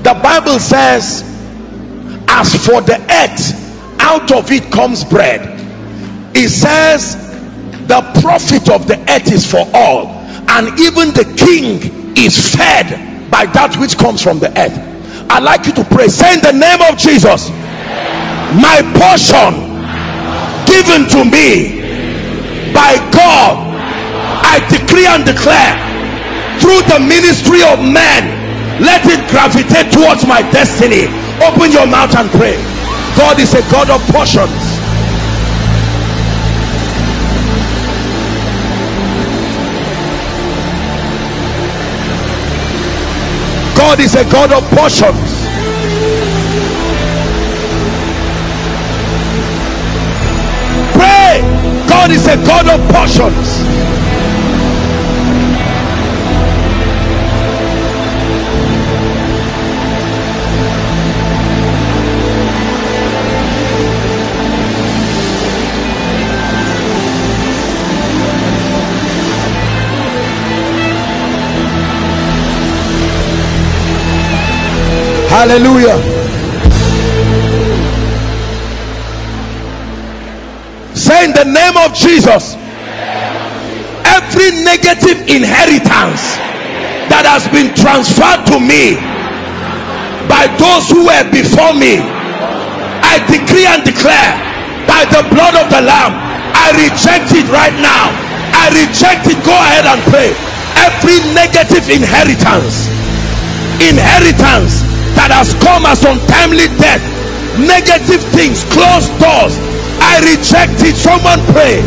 S1: The bible says as for the earth out of it comes bread. It says the profit of the earth is for all and even the king is fed by that which comes from the earth. I'd like you to pray say in the name of jesus my portion given to me by god i decree and declare through the ministry of men let it gravitate towards my destiny. Open your mouth and pray. God is a god of portions. God is a god of portions. Pray. God is a god of portions hallelujah. Say in the name of jesus every negative inheritance that has been transferred to me by those who were before me i decree and declare by the blood of the lamb i reject it right now. I reject it. Go ahead and pray. Every negative inheritance inheritance that has come as untimely death. Negative things closed doors. I reject it. Someone pray.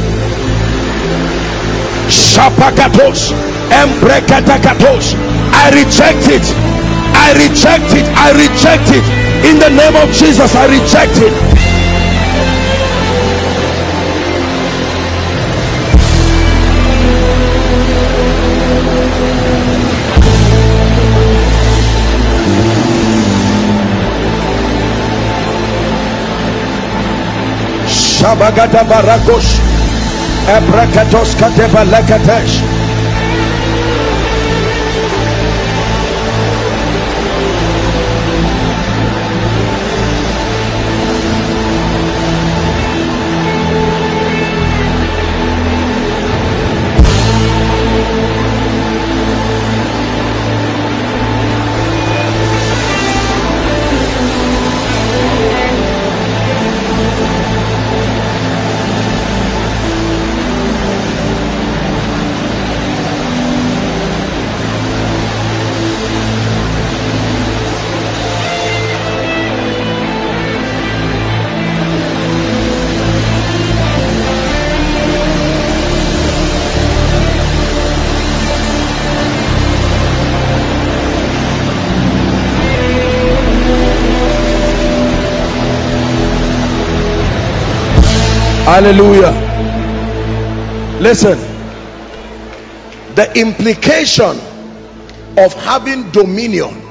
S1: Shapakatos embrekatakatos. I reject it. I reject it. I reject it. In the name of jesus i reject it Shabagada Barakosh. Ebrakatos Kateba Lekatesh hallelujah. Listen. The implication of having dominion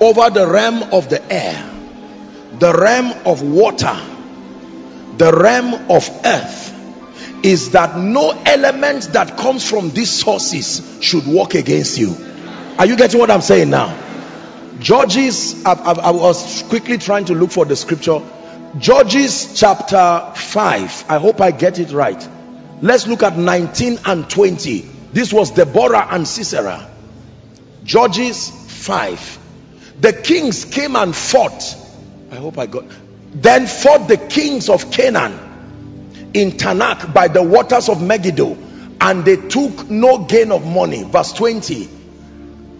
S1: over the realm of the air the realm of water the realm of earth is that no element that comes from these sources should work against you. Are you getting what i'm saying now? Judges I, I, I was quickly trying to look for the scripture judges chapter 5 i hope i get it right. Let's look at 19 and 20 this was deborah and sisera. Judges 5 the kings came and fought. I hope i got then fought the kings of canaan in Taanach by the waters of Megiddo and they took no gain of money. Verse 20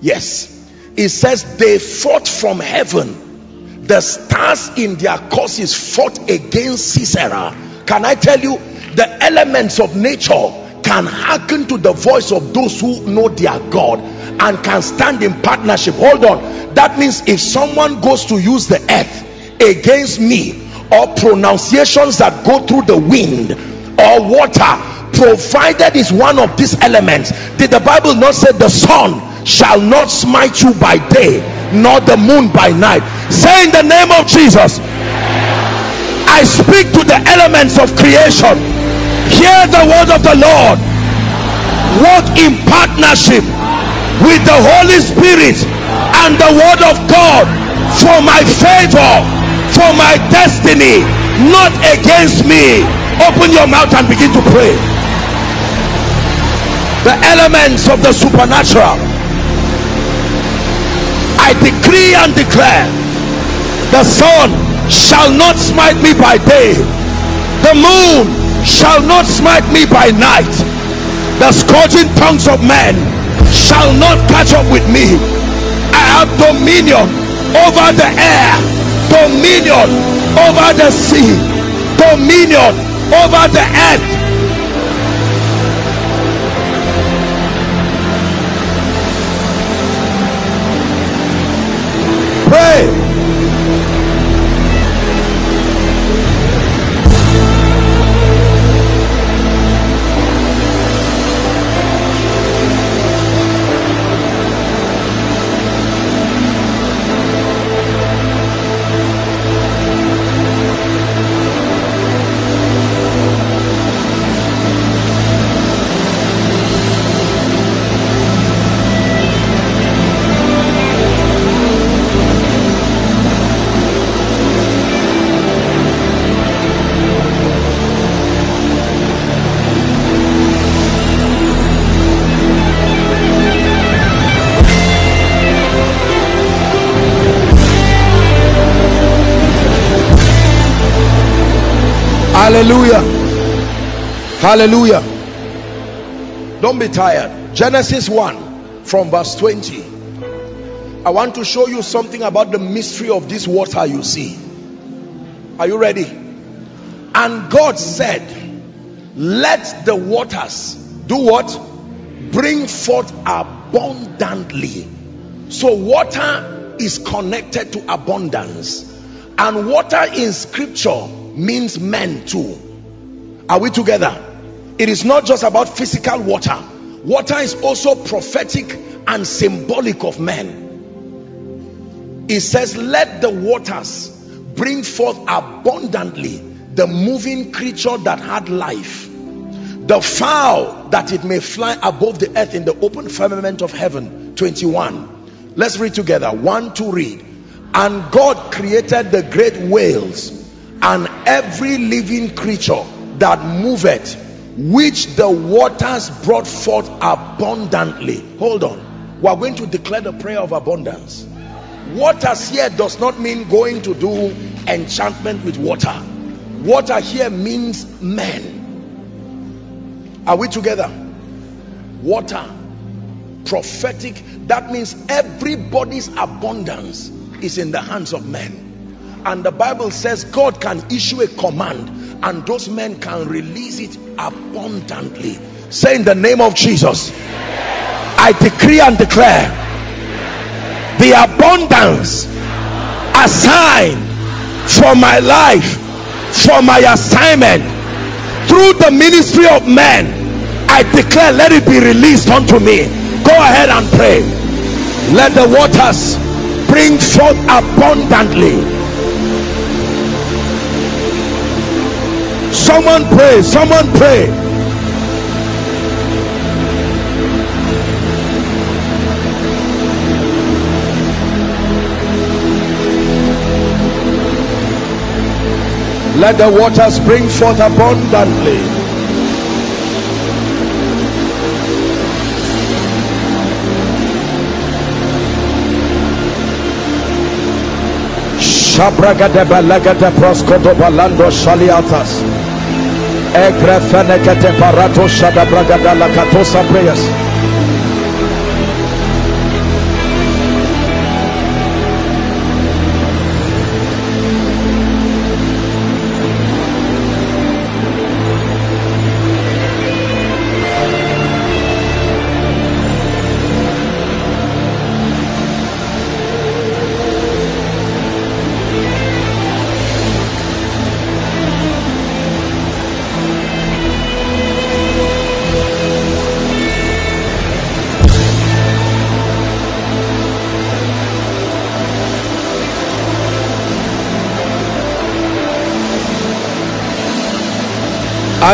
S1: yes. It says they fought from heaven the stars in their courses fought against Sisera. Can I tell you the elements of nature can hearken to the voice of those who know their God and can stand in partnership. Hold on. That means if someone goes to use the earth against me or pronunciations that go through the wind or water provided is one of these elements did the bible not say the sun shall not smite you by day nor the moon by night. Say in the name of jesus i speak to the elements of creation. Hear the word of the lord. Walk in partnership with the holy spirit and the word of god for my favor for my destiny not against me. Open your mouth and begin to pray. The elements of the supernatural I decree and declare the sun shall not smite me by day. The moon shall not smite me by night. The scourging tongues of men shall not catch up with me. I have dominion over the air dominion over the sea dominion over the earth hallelujah. Don't be tired. Genesis 1 from verse 20 i want to show you something about the mystery of this water you see. Are you ready? And god said let the waters do what? Bring forth abundantly. So water is connected to abundance. And water in scripture means men too. Are we together it is not just about physical water. Water is also prophetic and symbolic of men. It says let the waters bring forth abundantly the moving creature that had life the fowl that it may fly above the earth in the open firmament of heaven. 21 let's read together. One two read. And god created the great whales and every living creature that moveth which the waters brought forth abundantly. Hold on. We are going to declare the prayer of abundance. Waters here does not mean going to do enchantment with water. Water here means men. Are we together? Water. Prophetic. That means everybody's abundance is in the hands of men and the bible says god can issue a command and those men can release it abundantly. Say in the name of jesus i decree and declare the abundance assigned for my life for my assignment through the ministry of men i declare let it be released unto me. Go ahead and pray. Let the waters bring forth abundantly someone pray someone pray let the waters bring forth abundantly shaliatas. Egre fenekete parato shada bragada la katosa prayers.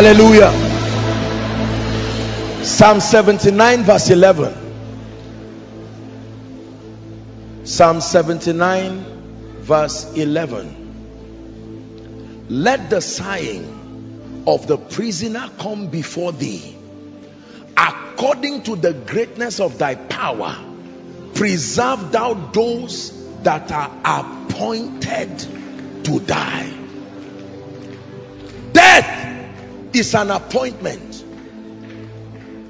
S1: Hallelujah. Psalm 79 verse 11. Psalm 79 verse 11. Let the sighing of the prisoner come before thee. According to the greatness of thy power, preserve thou those that are appointed to die. Is an appointment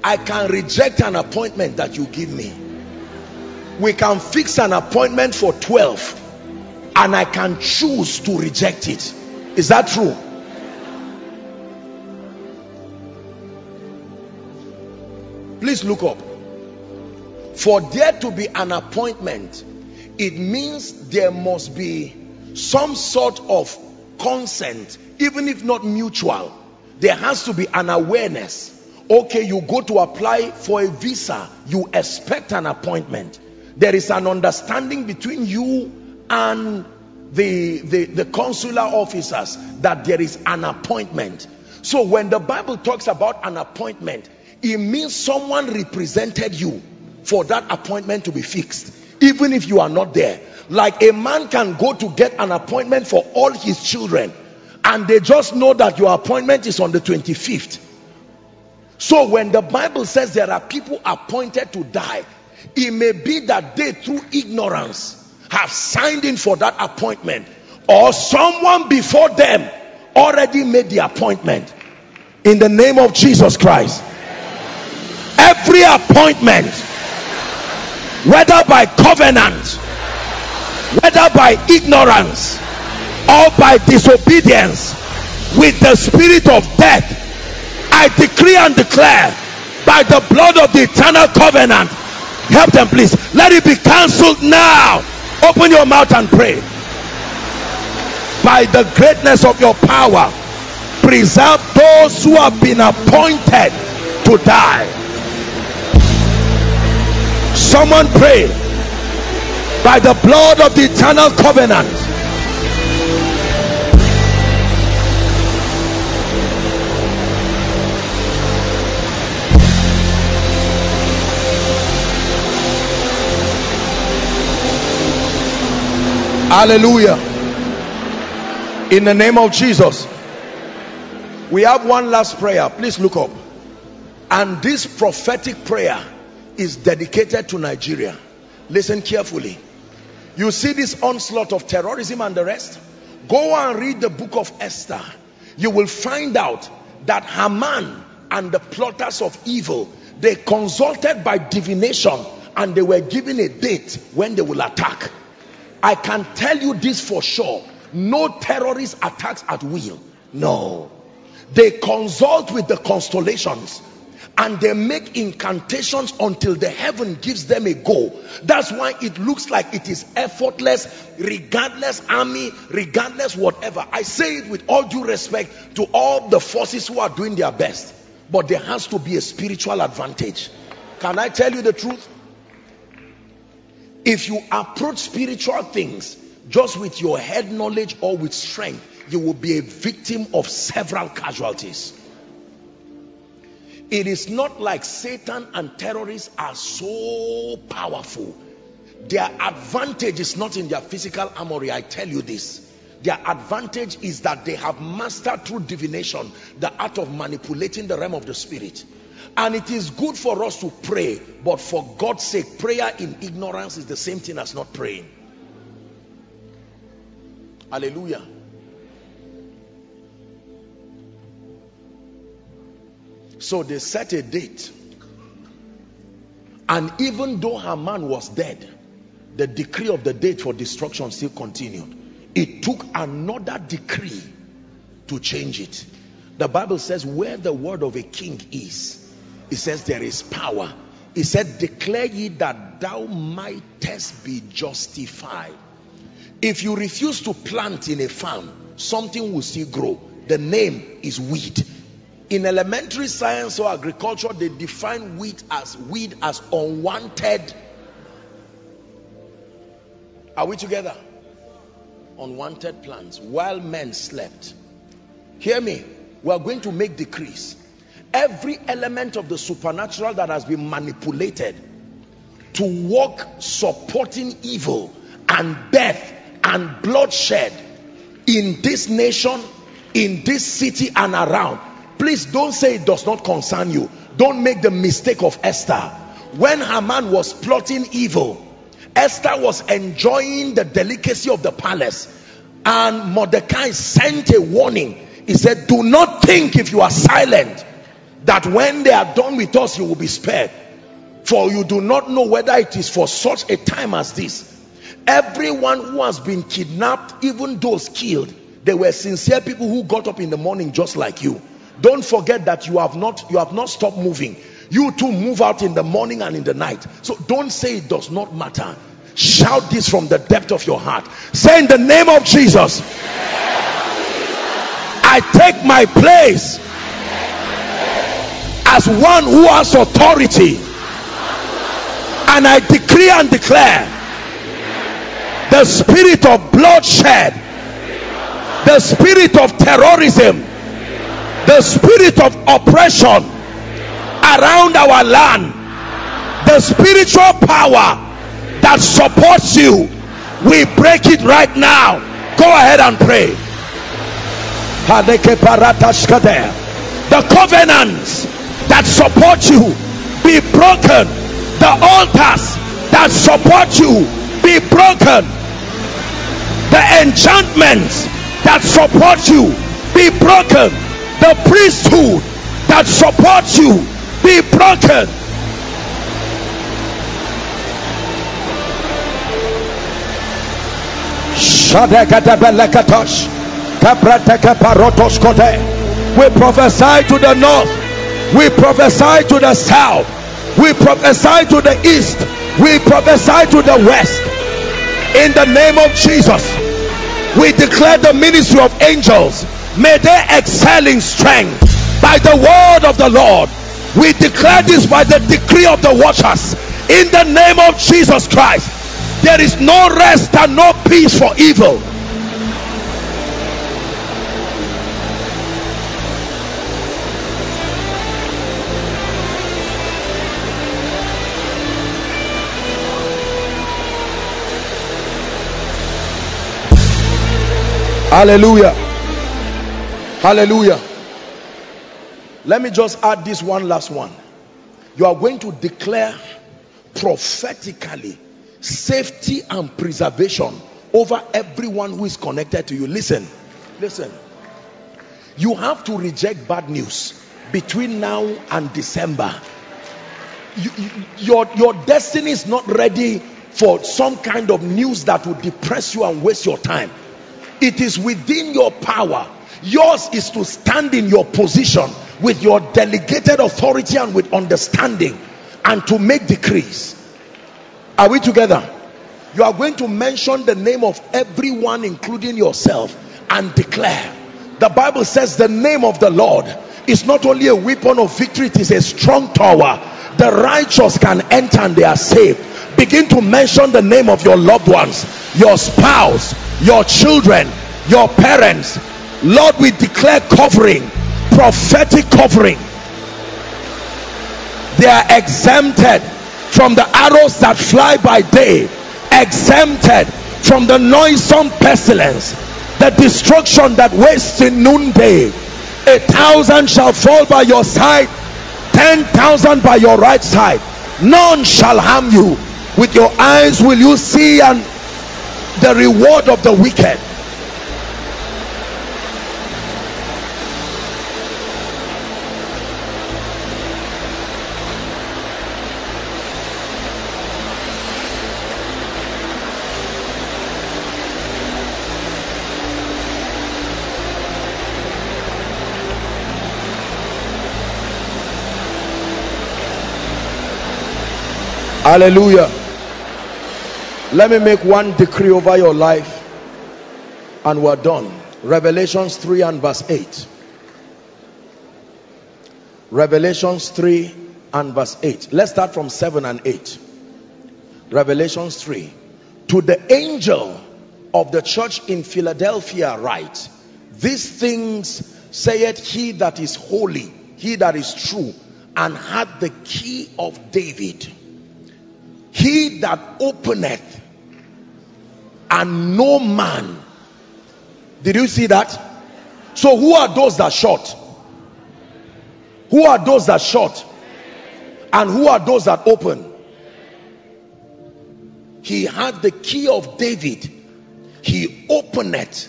S1: i can reject an appointment that you give me. We can fix an appointment for 12 and i can choose to reject it. Is that true? Please look up. For there to be an appointment it means there must be some sort of consent even if not mutual there has to be an awareness. Okay you go to apply for a visa you expect an appointment. There is an understanding between you and the, the the consular officers that there is an appointment. So when the bible talks about an appointment it means someone represented you for that appointment to be fixed even if you are not there. Like a man can go to get an appointment for all his children and they just know that your appointment is on the 25th so when the bible says there are people appointed to die it may be that they through ignorance have signed in for that appointment or someone before them already made the appointment. In the name of jesus christ. Every appointment whether by covenant whether by ignorance or by disobedience with the spirit of death i decree and declare by the blood of the eternal covenant help them please. Let it be cancelled now. Open your mouth and pray. By the greatness of your power preserve those who have been appointed to die. Someone pray. By the blood of the eternal covenant hallelujah. In the name of jesus. We have one last prayer. Please look up. And this prophetic prayer is dedicated to nigeria. Listen carefully. You see this onslaught of terrorism and the rest? Go and read the book of esther. You will find out that haman and the plotters of evil they consulted by divination and they were given a date when they will attack I can tell you this for sure. No terrorist attacks at will. No. They consult with the constellations and they make incantations until the heaven gives them a go. That's why it looks like it is effortless, regardless army, regardless whatever. I say it with all due respect to all the forces who are doing their best. But there has to be a spiritual advantage. Can I tell you the truth? If you approach spiritual things just with your head knowledge or with strength you will be a victim of several casualties. It is not like Satan and terrorists are so powerful. Their advantage is not in their physical armory I tell you this. Their advantage is that they have mastered through divination the art of manipulating the realm of the spirit and it is good for us to pray but for God's sake prayer in ignorance is the same thing as not praying. Hallelujah. So they set a date. And even though Haman was dead the decree of the date for destruction still continued. It took another decree to change it. The bible says where the word of a king is it says there is power. He said declare ye that thou mightest be justified. If you refuse to plant in a farm something will still grow. The name is weed in elementary science or agriculture they define wheat as weed as unwanted. Are we together? Unwanted plants. While men slept. Hear me. We are going to make decrees every element of the supernatural that has been manipulated to work supporting evil and death and bloodshed in this nation in this city and around. Please don't say it does not concern you. Don't make the mistake of Esther. When Haman was plotting evil Esther was enjoying the delicacy of the palace. And Mordecai sent a warning. He said do not think if you are silent that when they are done with us you will be spared. For you do not know whether it is for such a time as this. Everyone who has been kidnapped even those killed they were sincere people who got up in the morning just like you. Don't forget that you have not you have not stopped moving. You too move out in the morning and in the night. So don't say it does not matter. Shout this from the depth of your heart. Say in the name of jesus i take my place as one who has authority. And i decree and declare the spirit of bloodshed the spirit of terrorism the spirit of oppression around our land the spiritual power that supports you we break it right now. Go ahead and pray. The covenants that support you be broken. The altars that support you be broken. The enchantments that support you be broken. The priesthood that supports you be broken. We prophesy to the north we prophesy to the south. We prophesy to the east. We prophesy to the west. In the name of jesus we declare the ministry of angels. May they excel in strength. By the word of the lord we declare this by the decree of the watchers. In the name of jesus christ there is no rest and no peace for evil hallelujah. Hallelujah. Let me just add this one last one. You are going to declare prophetically safety and preservation over everyone who is connected to you. Listen listen. You have to reject bad news between now and december. You, you, your your destiny is not ready for some kind of news that will depress you and waste your time it is within your power. Yours is to stand in your position with your delegated authority and with understanding and to make decrees. Are we together? You are going to mention the name of everyone including yourself and declare. The bible says the name of the lord is not only a weapon of victory it is a strong tower. The righteous can enter and they are saved. Begin to mention the name of your loved ones your spouse your children your parents. Lord we declare covering prophetic covering. They are exempted from the arrows that fly by day exempted from the noisome pestilence the destruction that wastes in noonday. A thousand shall fall by your side ten thousand by your right side. None shall harm you. With your eyes will you see and the reward of the wicked. Hallelujah let me make one decree over your life and we're done. Revelations 3 and verse 8 revelations 3 and verse 8 let's start from 7 and 8 revelations 3 to the angel of the church in philadelphia write these things saith he that is holy he that is true and had the key of david. He that openeth and no man. Did you see that? So who are those that shut who are those that shut and who are those that open? He had the key of david. He opened it.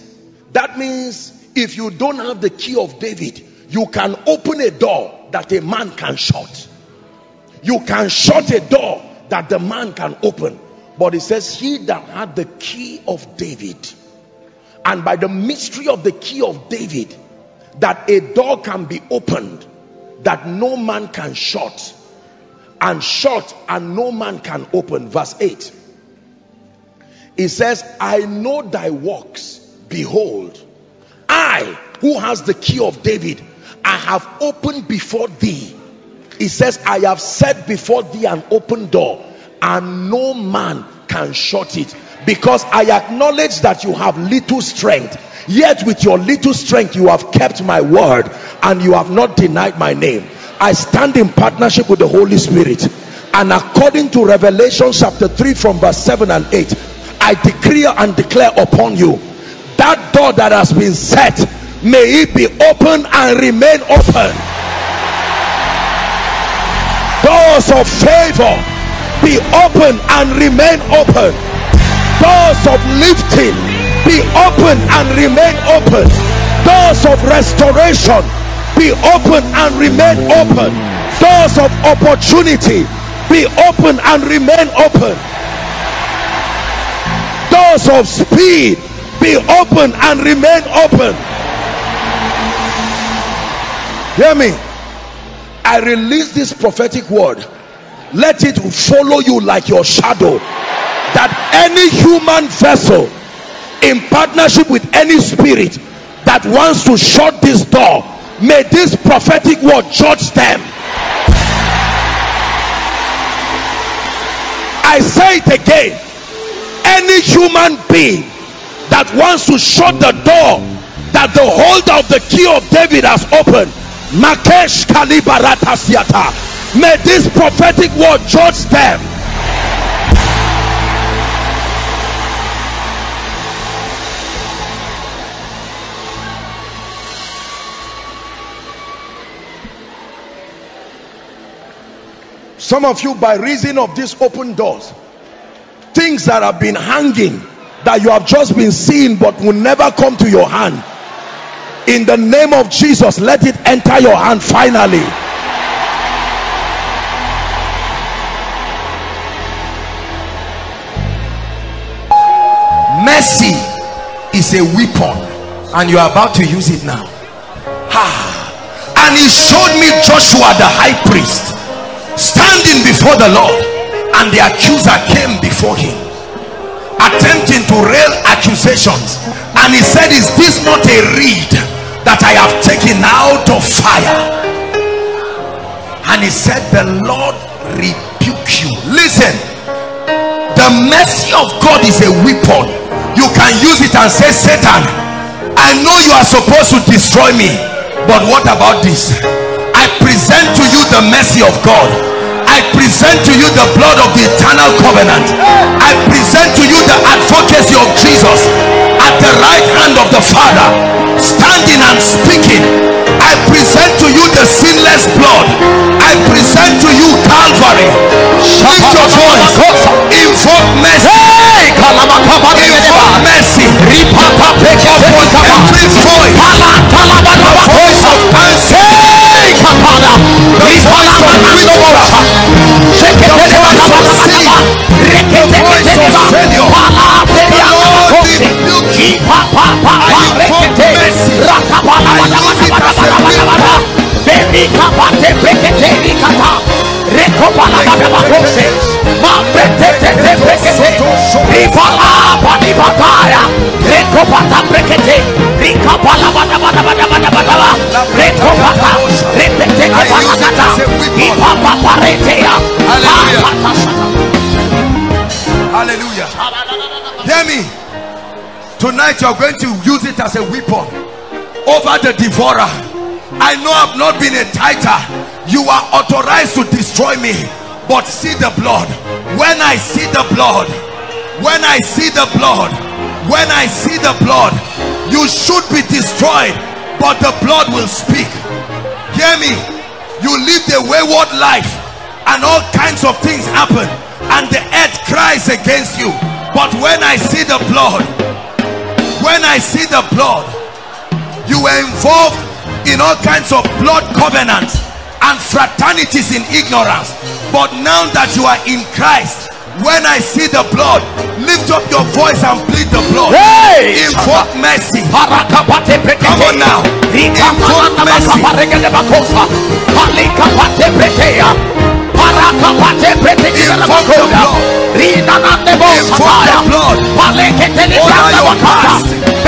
S1: That means if you don't have the key of david you can open a door that a man can shut. You can shut a door that the man can open but it says he that had the key of david and by the mystery of the key of david that a door can be opened that no man can shut and shut and no man can open. Verse 8 it says i know thy works. Behold i who has the key of david i have opened before thee. He says i have set before thee an open door and no man can shut it. Because i acknowledge that you have little strength yet with your little strength you have kept my word and you have not denied my name. I stand in partnership with the holy spirit and according to revelation chapter 3 from verse 7 and 8 i decree and declare upon you that door that has been set may it be open and remain open. Doors of favor be open and remain open. Doors of lifting be open and remain open. Doors of restoration be open and remain open. Doors of opportunity be open and remain open. Doors of speed be open and remain open. Hear me. I release this prophetic word let it follow you like your shadow. That any human vessel in partnership with any spirit that wants to shut this door may this prophetic word judge them. I say it again. Any human being that wants to shut the door that the holder of the key of david has opened makesh may this prophetic word judge them. Some of you by reason of these open doors things that have been hanging that you have just been seeing but will never come to your hand in the name of jesus let it enter your hand finally
S3: mercy is a weapon and you are about to use it now. Ah. and he showed me joshua the high priest standing before the lord and the accuser came before him attempting to rail accusations. And he said is this not a reed that i have taken out of fire? And he said the lord rebuke you. Listen the mercy of god is a weapon you can use it and say satan
S1: I know you are supposed to destroy me, but what about this? I present to you the mercy of God. I present to you the blood of the eternal covenant. I present to you the advocacy of Jesus at the right hand of the Father, standing and speaking. I present to you the sinless blood. I present to you Calvary. Lift your voice. Invoke mercy. Invoke mercy. Upon every voice. Voice of answer. The voice of withdrawal. The voice of sin. The voice of failure. The Lord rebuke you. I invoke mercy. I use it as a weapon. Hallelujah. Hear me. Tonight you are going to use it as a weapon over the devourer. I know I've not been a tither. You are authorized to destroy me. But see the blood. When I see the blood, when I see the blood, when I see the blood, you should be destroyed. But the blood will speak. Hear me. You lived a wayward life and all kinds of things happen and the earth cries against you. But when I see the blood, when I see the blood, you were involved in all kinds of blood covenants and fraternities in ignorance but now that you are in christ when i see the blood lift up your voice and plead the blood.
S3: Hey!
S1: invoke mercy. Come on now. Invoke mercy Invoke the blood. Invoke the blood. Your fast.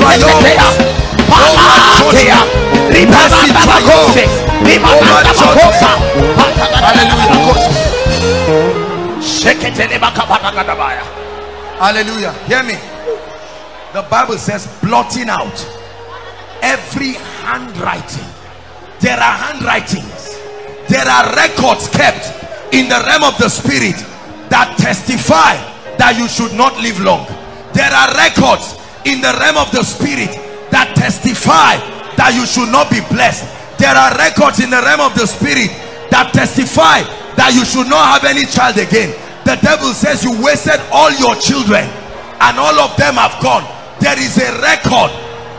S1: triumphs. Over judgment. Mercy triumphs. Over judgment. Hallelujah. Hallelujah. Hear me. The Bible says blotting out every handwriting. There are handwritings. There are records kept in the realm of the spirit that testify that you should not live long. There are records in the realm of the spirit that testify that you should not be blessed. There are records in the realm of the spirit that testify that you should not have any child again. The devil says you wasted all your children and all of them have gone. There is a record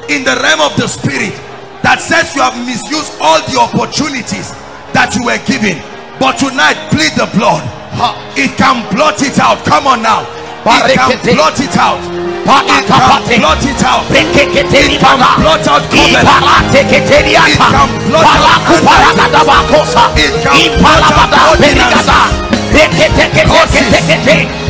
S1: in the realm of the spirit that says you have misused all the opportunities that you were given. But tonight, plead the blood. It can blot it out. Come on now. It can blot it out. It can blot it out. It can blot out covenant. It can blot out handwriting. It can blot out ordinances.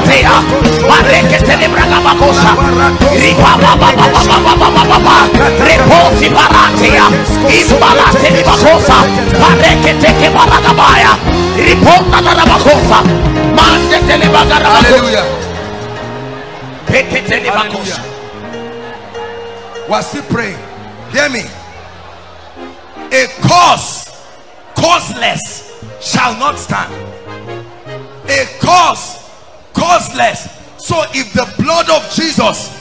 S1: blotted out. In the name of Jesus.
S3: Ipalatia, Ipalatia, Marekete de Braga Bacosa, Ripaba Baba Baba Baba Baba, Reposi Paratia, Impalate de Bacosa, Marekete que Baragabaya, Riponda da Bacosa, Mande de Bagarabacosa,
S1: Hallelujah.
S3: Pekete de Bacosa.
S1: Hallelujah. We're still praying. Hear me. A cause causeless shall not stand. A cause causeless. So if the blood of Jesus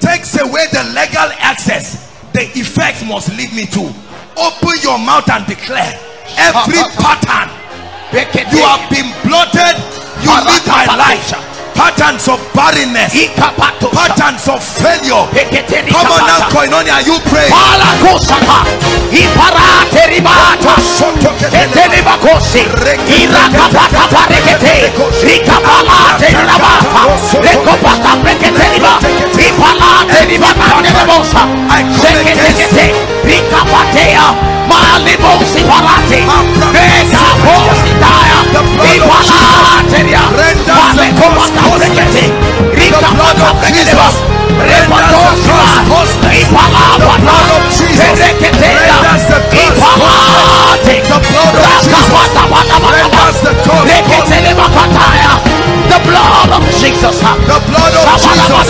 S1: takes away the legal access, the effect must lead me to open your mouth and declare every pattern. You have been blotted. You live my life patterns of barrenness. Patterns of failure. Come on now koinonia you pray.
S3: Palakosaka, Iparate ribata, Etelibakosi, Irakapata parekete, Rikapalate rabata, Rekopata preketeliba, Ipalate ribata nebosa, Seketekete, Rikapatea, Malibosi parate, Rekaposi daya, Ipalate ria, Malekopata prekete, Rikapata preketeba, Repatosima, Ipalapata, Tereketea, Ipalate, Rakapata, Reketelebakataya, the blood of Jesus,
S1: the blood of Jesus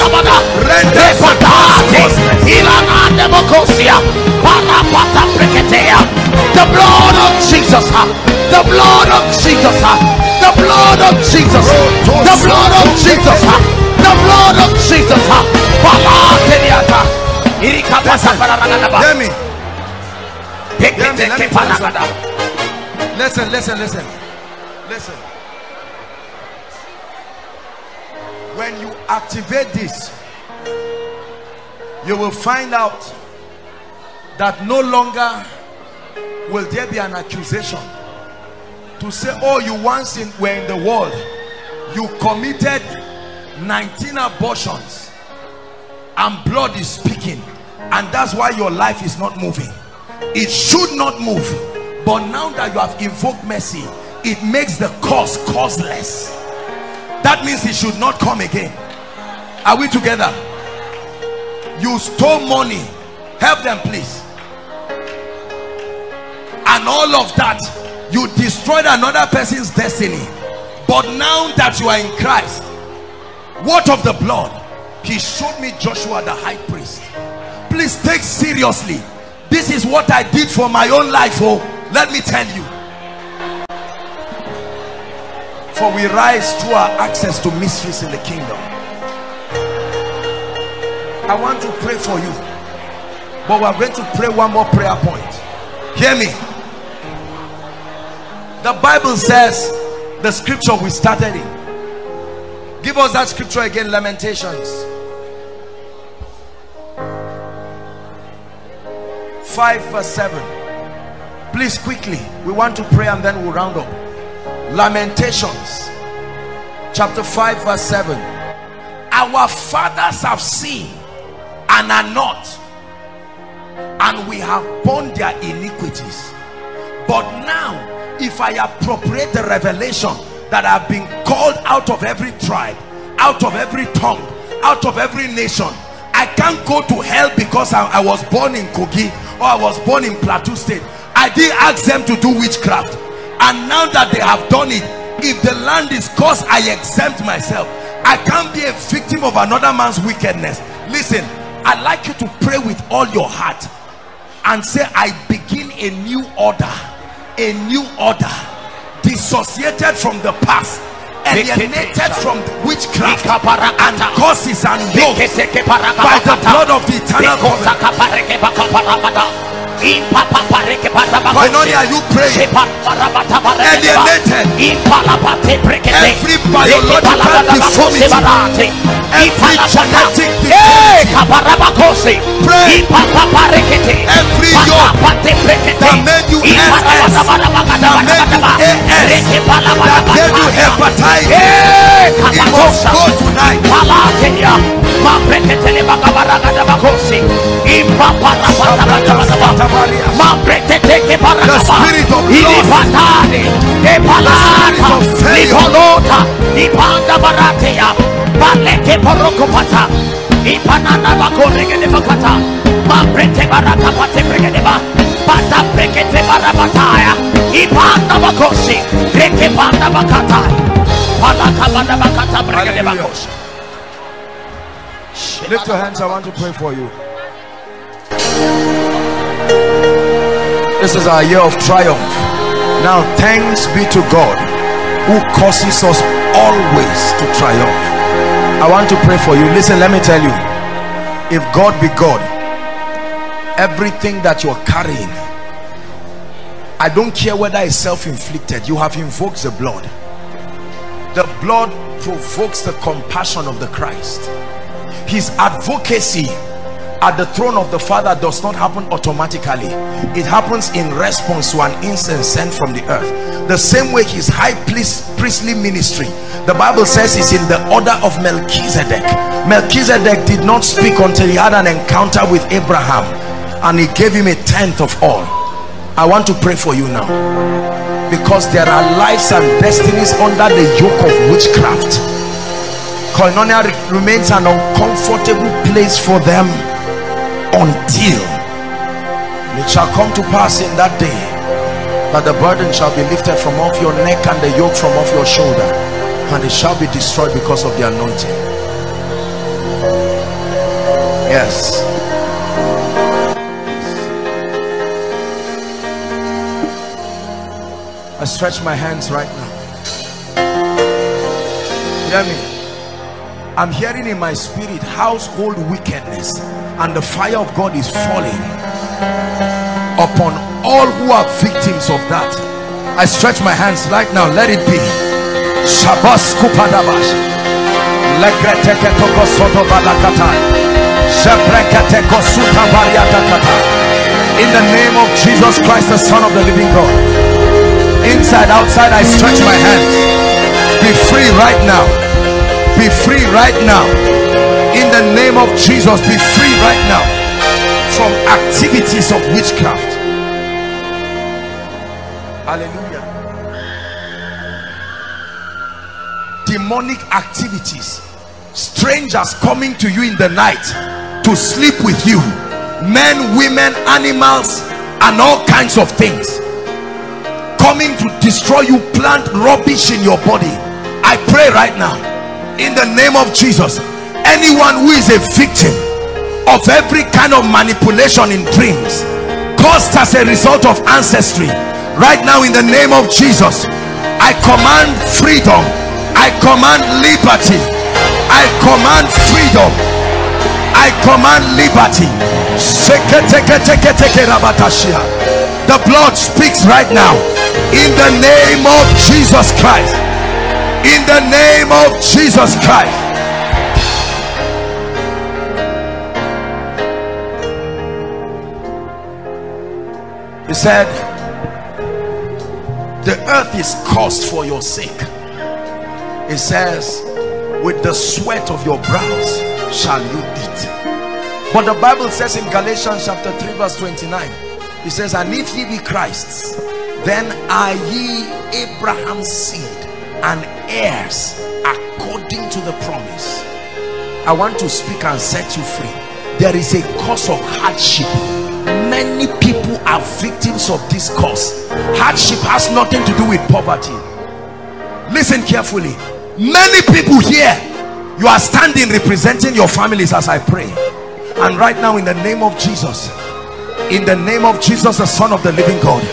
S1: renders the
S3: Repatate,
S1: cosmos
S3: Ilana Democosia, Parapata Preketea, the blood of Jesus, the blood of Jesus, the blood of Jesus, the blood of Jesus, the blood of Jesus, Palateniata, Irikapasa Paraganaba,
S1: hear me. Listen listen listen. Listen. When you activate this you will find out that no longer will there be an accusation to say oh you once in, were in the world. You committed 19 abortions and blood is speaking and that's why your life is not moving. It should not move but now that you have invoked mercy it makes the cause causeless. That means it should not come again. Are we together? You stole money. Help them please. And all of that you destroyed another person's destiny. But now that you are in Christ what of the blood. He showed me Joshua the high priest. Please take seriously. This is what I did for my own life oh. Let me tell you. For we rise through our access to mysteries in the kingdom. I want to pray for you. But we're going to pray one more prayer point. Hear me the Bible says the scripture we started in. Give us that scripture again lamentations. 5 verse 7 please quickly we want to pray and then we'll round up. Lamentations chapter 5 verse 7 our fathers have seen and are not and we have borne their iniquities. But now if i appropriate the revelation that i've been called out of every tribe out of every tongue out of every nation i can't go to hell because i, I was born in kogi or i was born in plateau state. I didn't ask them to do witchcraft. And now that they have done it if the land is cursed i exempt myself. I can't be a victim of another man's wickedness. Listen i'd like you to pray with all your heart and say i begin a new order a new order dissociated from the past alienated from witchcraft and causes and yokes by the blood of the eternal covenant Koinonia, you pray. Alienated. Every biological deformity. Every genetic deformity. Pray. Every yoke that made you SS. That made you AS. That gave you hepatitis. It must go tonight. The spirit of loss.
S3: Ipanana Bakorege.
S1: Lift your hands. I want to pray for you. This is our year of triumph. Now, thanks be to God who causes us always to triumph. I want to pray for you. Listen, let me tell you. If God be God, everything that you're carrying, I don't care whether it's self-inflicted, you have invoked the blood. The blood provokes the compassion of the Christ his advocacy at the throne of the father does not happen automatically. It happens in response to an incense sent from the earth. The same way his high priestly ministry. The bible says is in the order of melchizedek. Melchizedek did not speak until he had an encounter with abraham and he gave him a tenth of all. I want to pray for you now. Because there are lives and destinies under the yoke of witchcraft. Koinonia remains an uncomfortable place for them until it shall come to pass in that day that the burden shall be lifted from off your neck and the yoke from off your shoulder and it shall be destroyed because of the anointing. Yes. I stretch my hands right now. Hear me. I'm hearing in my spirit household wickedness and the fire of God is falling upon all who are victims of that. I stretch my hands right now. Let it be. Shabbos kupadabash. Legreteke toko soto In the name of Jesus Christ the Son of the living God. Inside outside I stretch my hands. Be free right now. Be free right now in the name of Jesus be free right now from activities of witchcraft. Hallelujah. Demonic activities strangers coming to you in the night to sleep with you men women animals and all kinds of things coming to destroy you plant rubbish in your body. I pray right now in the name of jesus anyone who is a victim of every kind of manipulation in dreams caused as a result of ancestry right now in the name of jesus i command freedom. I command liberty. I command freedom. I command liberty. The blood speaks right now. In the name of jesus christ. In the name of jesus christ he said the earth is cursed for your sake. It says with the sweat of your brows shall you eat. But the bible says in galatians chapter 3 verse 29 it says and if ye be christ's then are ye abraham's seed and heirs according to the promise. I want to speak and set you free. There is a cause of hardship. Many people are victims of this cause hardship has nothing to do with poverty. Listen carefully. Many people here you are standing representing your families as i pray. And right now in the name of jesus in the name of jesus the son of the living god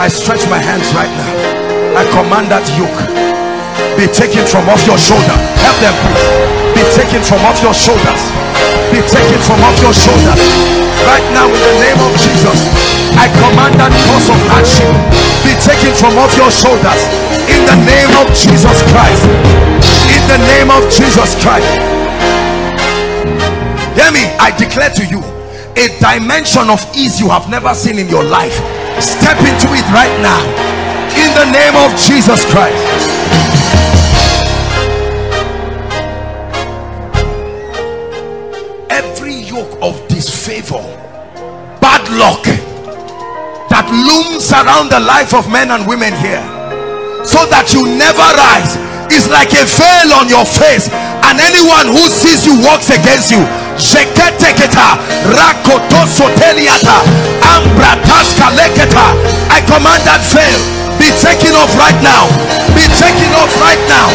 S1: i stretch my hands right now. I command that yoke be taken from off your shoulder help them please. Be taken from off your shoulders be taken from off your shoulders right now in the name of jesus i command that cause of hardship be taken from off your shoulders. In the name of jesus christ. In the name of jesus christ. Hear me i declare to you a dimension of ease you have never seen in your life. Step into it right now. In the name of jesus christ of disfavor bad luck that looms around the life of men and women here so that you never rise is like a veil on your face and anyone who sees you walks against you. I command that veil be taken off right now be taken off right now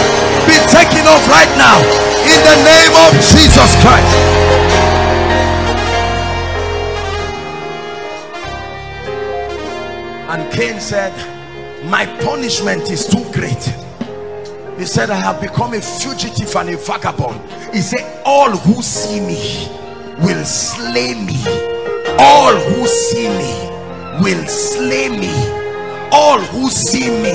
S1: be taken off right now in the name of Jesus Christ and Cain said my punishment is too great. He said I have become a fugitive and a vagabond. He said all who see me will slay me. All who see me will slay me. All who see me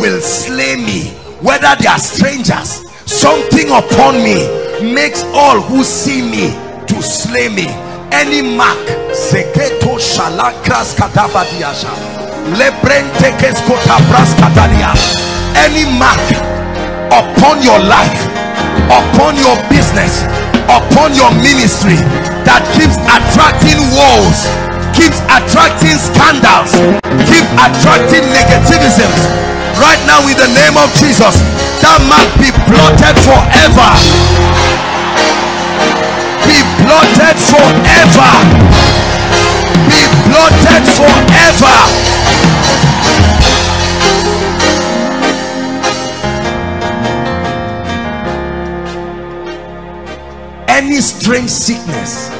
S1: will slay me. Whether they are strangers something upon me makes all who see me to slay me. Any mark any mark upon your life upon your business upon your ministry that keeps attracting walls keeps attracting scandals keep attracting negativisms right now in the name of jesus that mark be blotted forever. Be blotted forever. Be blotted forever any strange sickness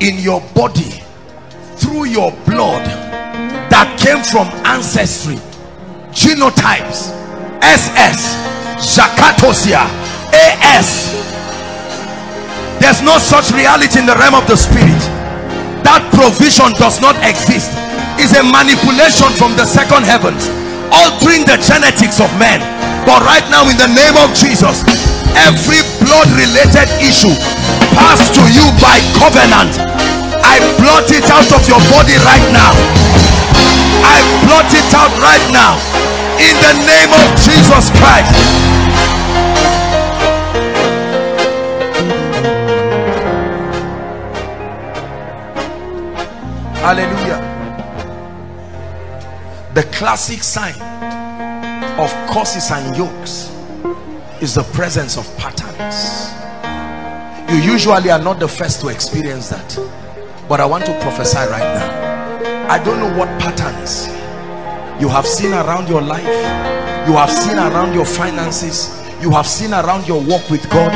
S1: in your body through your blood that came from ancestry genotypes ss zakatosia as there's no such reality in the realm of the spirit. That provision does not exist. Is a manipulation from the second heavens altering the genetics of men. But right now in the name of jesus every blood related issue passed to you by covenant. I blot it out of your body right now. I blot it out right now. In the name of jesus christ. Hallelujah. The classic sign of curses and yokes is the presence of patterns. You usually are not the first to experience that but i want to prophesy right now. I don't know what patterns you have seen around your life you have seen around your finances you have seen around your walk with god.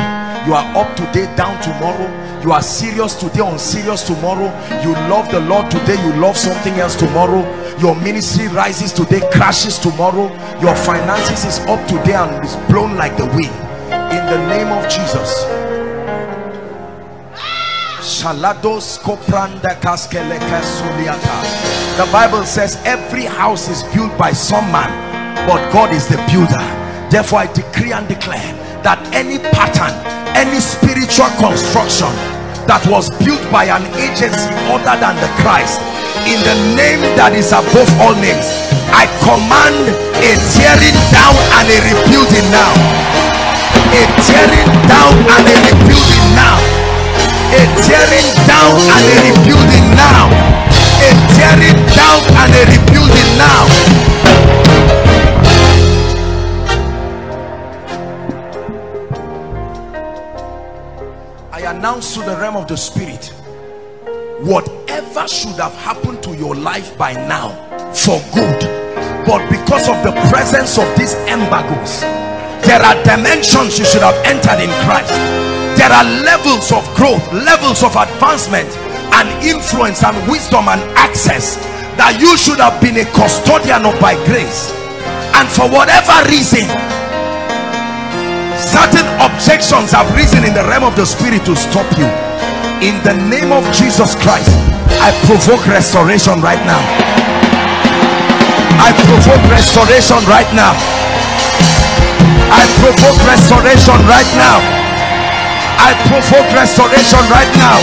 S1: You are up today down tomorrow. You are serious today unserious tomorrow. You love the lord today. You love something else tomorrow your ministry rises today crashes tomorrow. Your finances is up today and is blown like the wind. In the name of jesus. The bible says every house is built by some man but god is the builder. Therefore i decree and declare that any pattern any spiritual construction that was built by an agency other than the christ in the name that is above all names. I command a tearing down and a rebuilding now. A tearing down and a rebuilding now. A tearing down and a rebuilding now. A tearing down and a rebuilding now. I announce to the realm of the spirit whatever should have happened to your life by now for good. But because of the presence of these embargoes there are dimensions you should have entered in Christ. There are levels of growth levels of advancement and influence and wisdom and access that you should have been a custodian of by grace. And for whatever reason certain objections have risen in the realm of the spirit to stop you in the name of Jesus Christ I provoke restoration right now. I provoke restoration right now. I provoke restoration right now. I provoke restoration right now.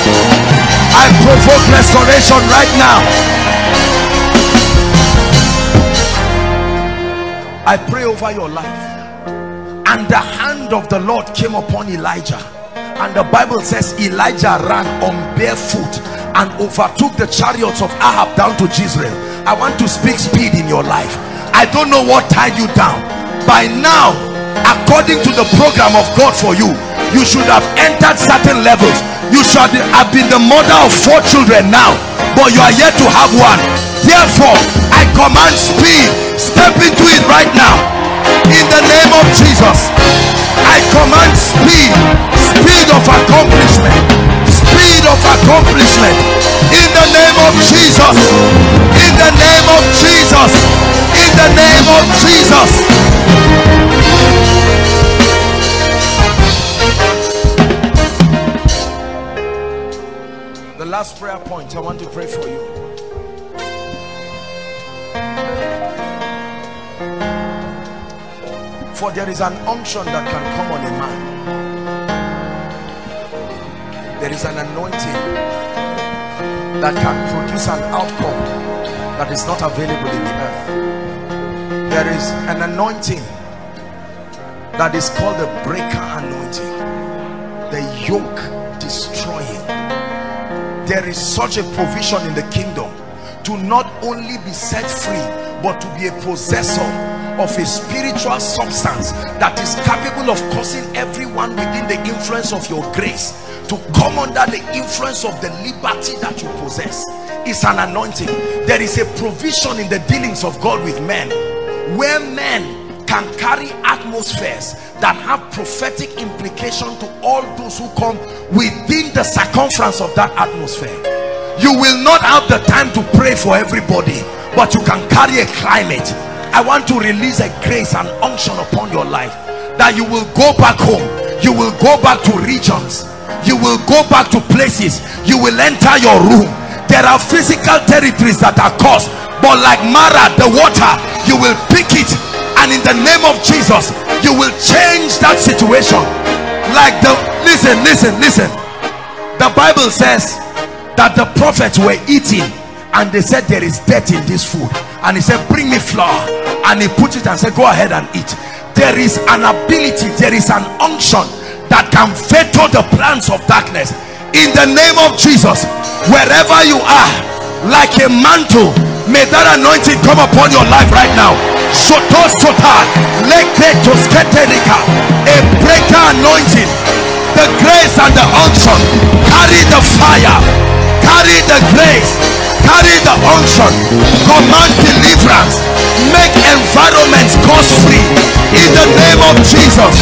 S1: I provoke restoration right now. I pray over your life. And the hand of the Lord came upon Elijah and the Bible says Elijah ran on barefoot and overtook the chariots of Ahab down to Jezreel. I want to speak speed in your life. I don't know what tied you down. By now according to the program of God for you you should have entered certain levels. You should have been the mother of four children now but you are yet to have one. Therefore I command speed. Step into it right now. In the name of Jesus I command speed speed of accomplishment speed of accomplishment. In the name of Jesus in the name of Jesus in the name of Jesus. The last prayer point I want to pray for you There is an unction that can come on a man. There is an anointing that can produce an outcome that is not available in the earth. There is an anointing that is called the breaker anointing. The yoke destroying. There is such a provision in the kingdom to not only be set free but to be a possessor of a spiritual substance that is capable of causing everyone within the influence of your grace to come under the influence of the liberty that you possess. Is an anointing. There is a provision in the dealings of God with men where men can carry atmospheres that have prophetic implication to all those who come within the circumference of that atmosphere. You will not have the time to pray for everybody but you can carry a climate I want to release a grace and unction upon your life that you will go back home. You will go back to regions. You will go back to places. You will enter your room. There are physical territories that are caused but like Marah the water you will pick it. And in the name of Jesus you will change that situation. Like the listen listen listen. The Bible says that the prophets were eating and they said there is death in this food and he said bring me flour. And he put it and said go ahead and eat. There is an ability there is an unction that can veto the plans of darkness. In the name of jesus wherever you are like a mantle may that anointing come upon your life right now. Soto sota a breaker anointing. The grace and the unction. Carry the fire. Carry the grace carry the unction command deliverance make environments cost free in the name of jesus.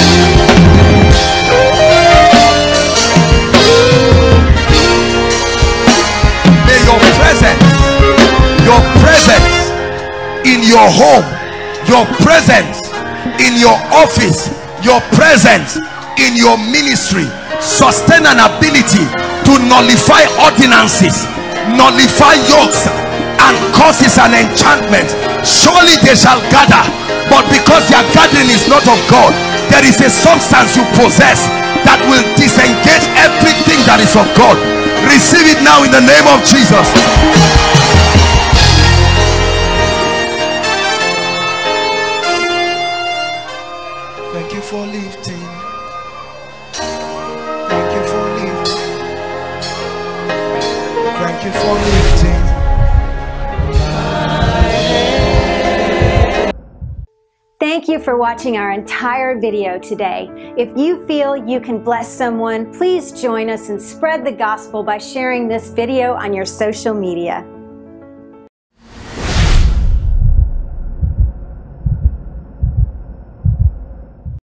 S1: May your presence your presence in your home your presence in your office your presence in your ministry sustain an ability to nullify ordinances nullify yokes and causes an enchantment. Surely they shall gather but because their gathering is not of God there is a substance you possess that will disengage everything that is of God. Receive it now in the name of Jesus
S4: Thank you for watching our entire video today. If you feel you can bless someone, please join us and spread the gospel by sharing this video on your social media.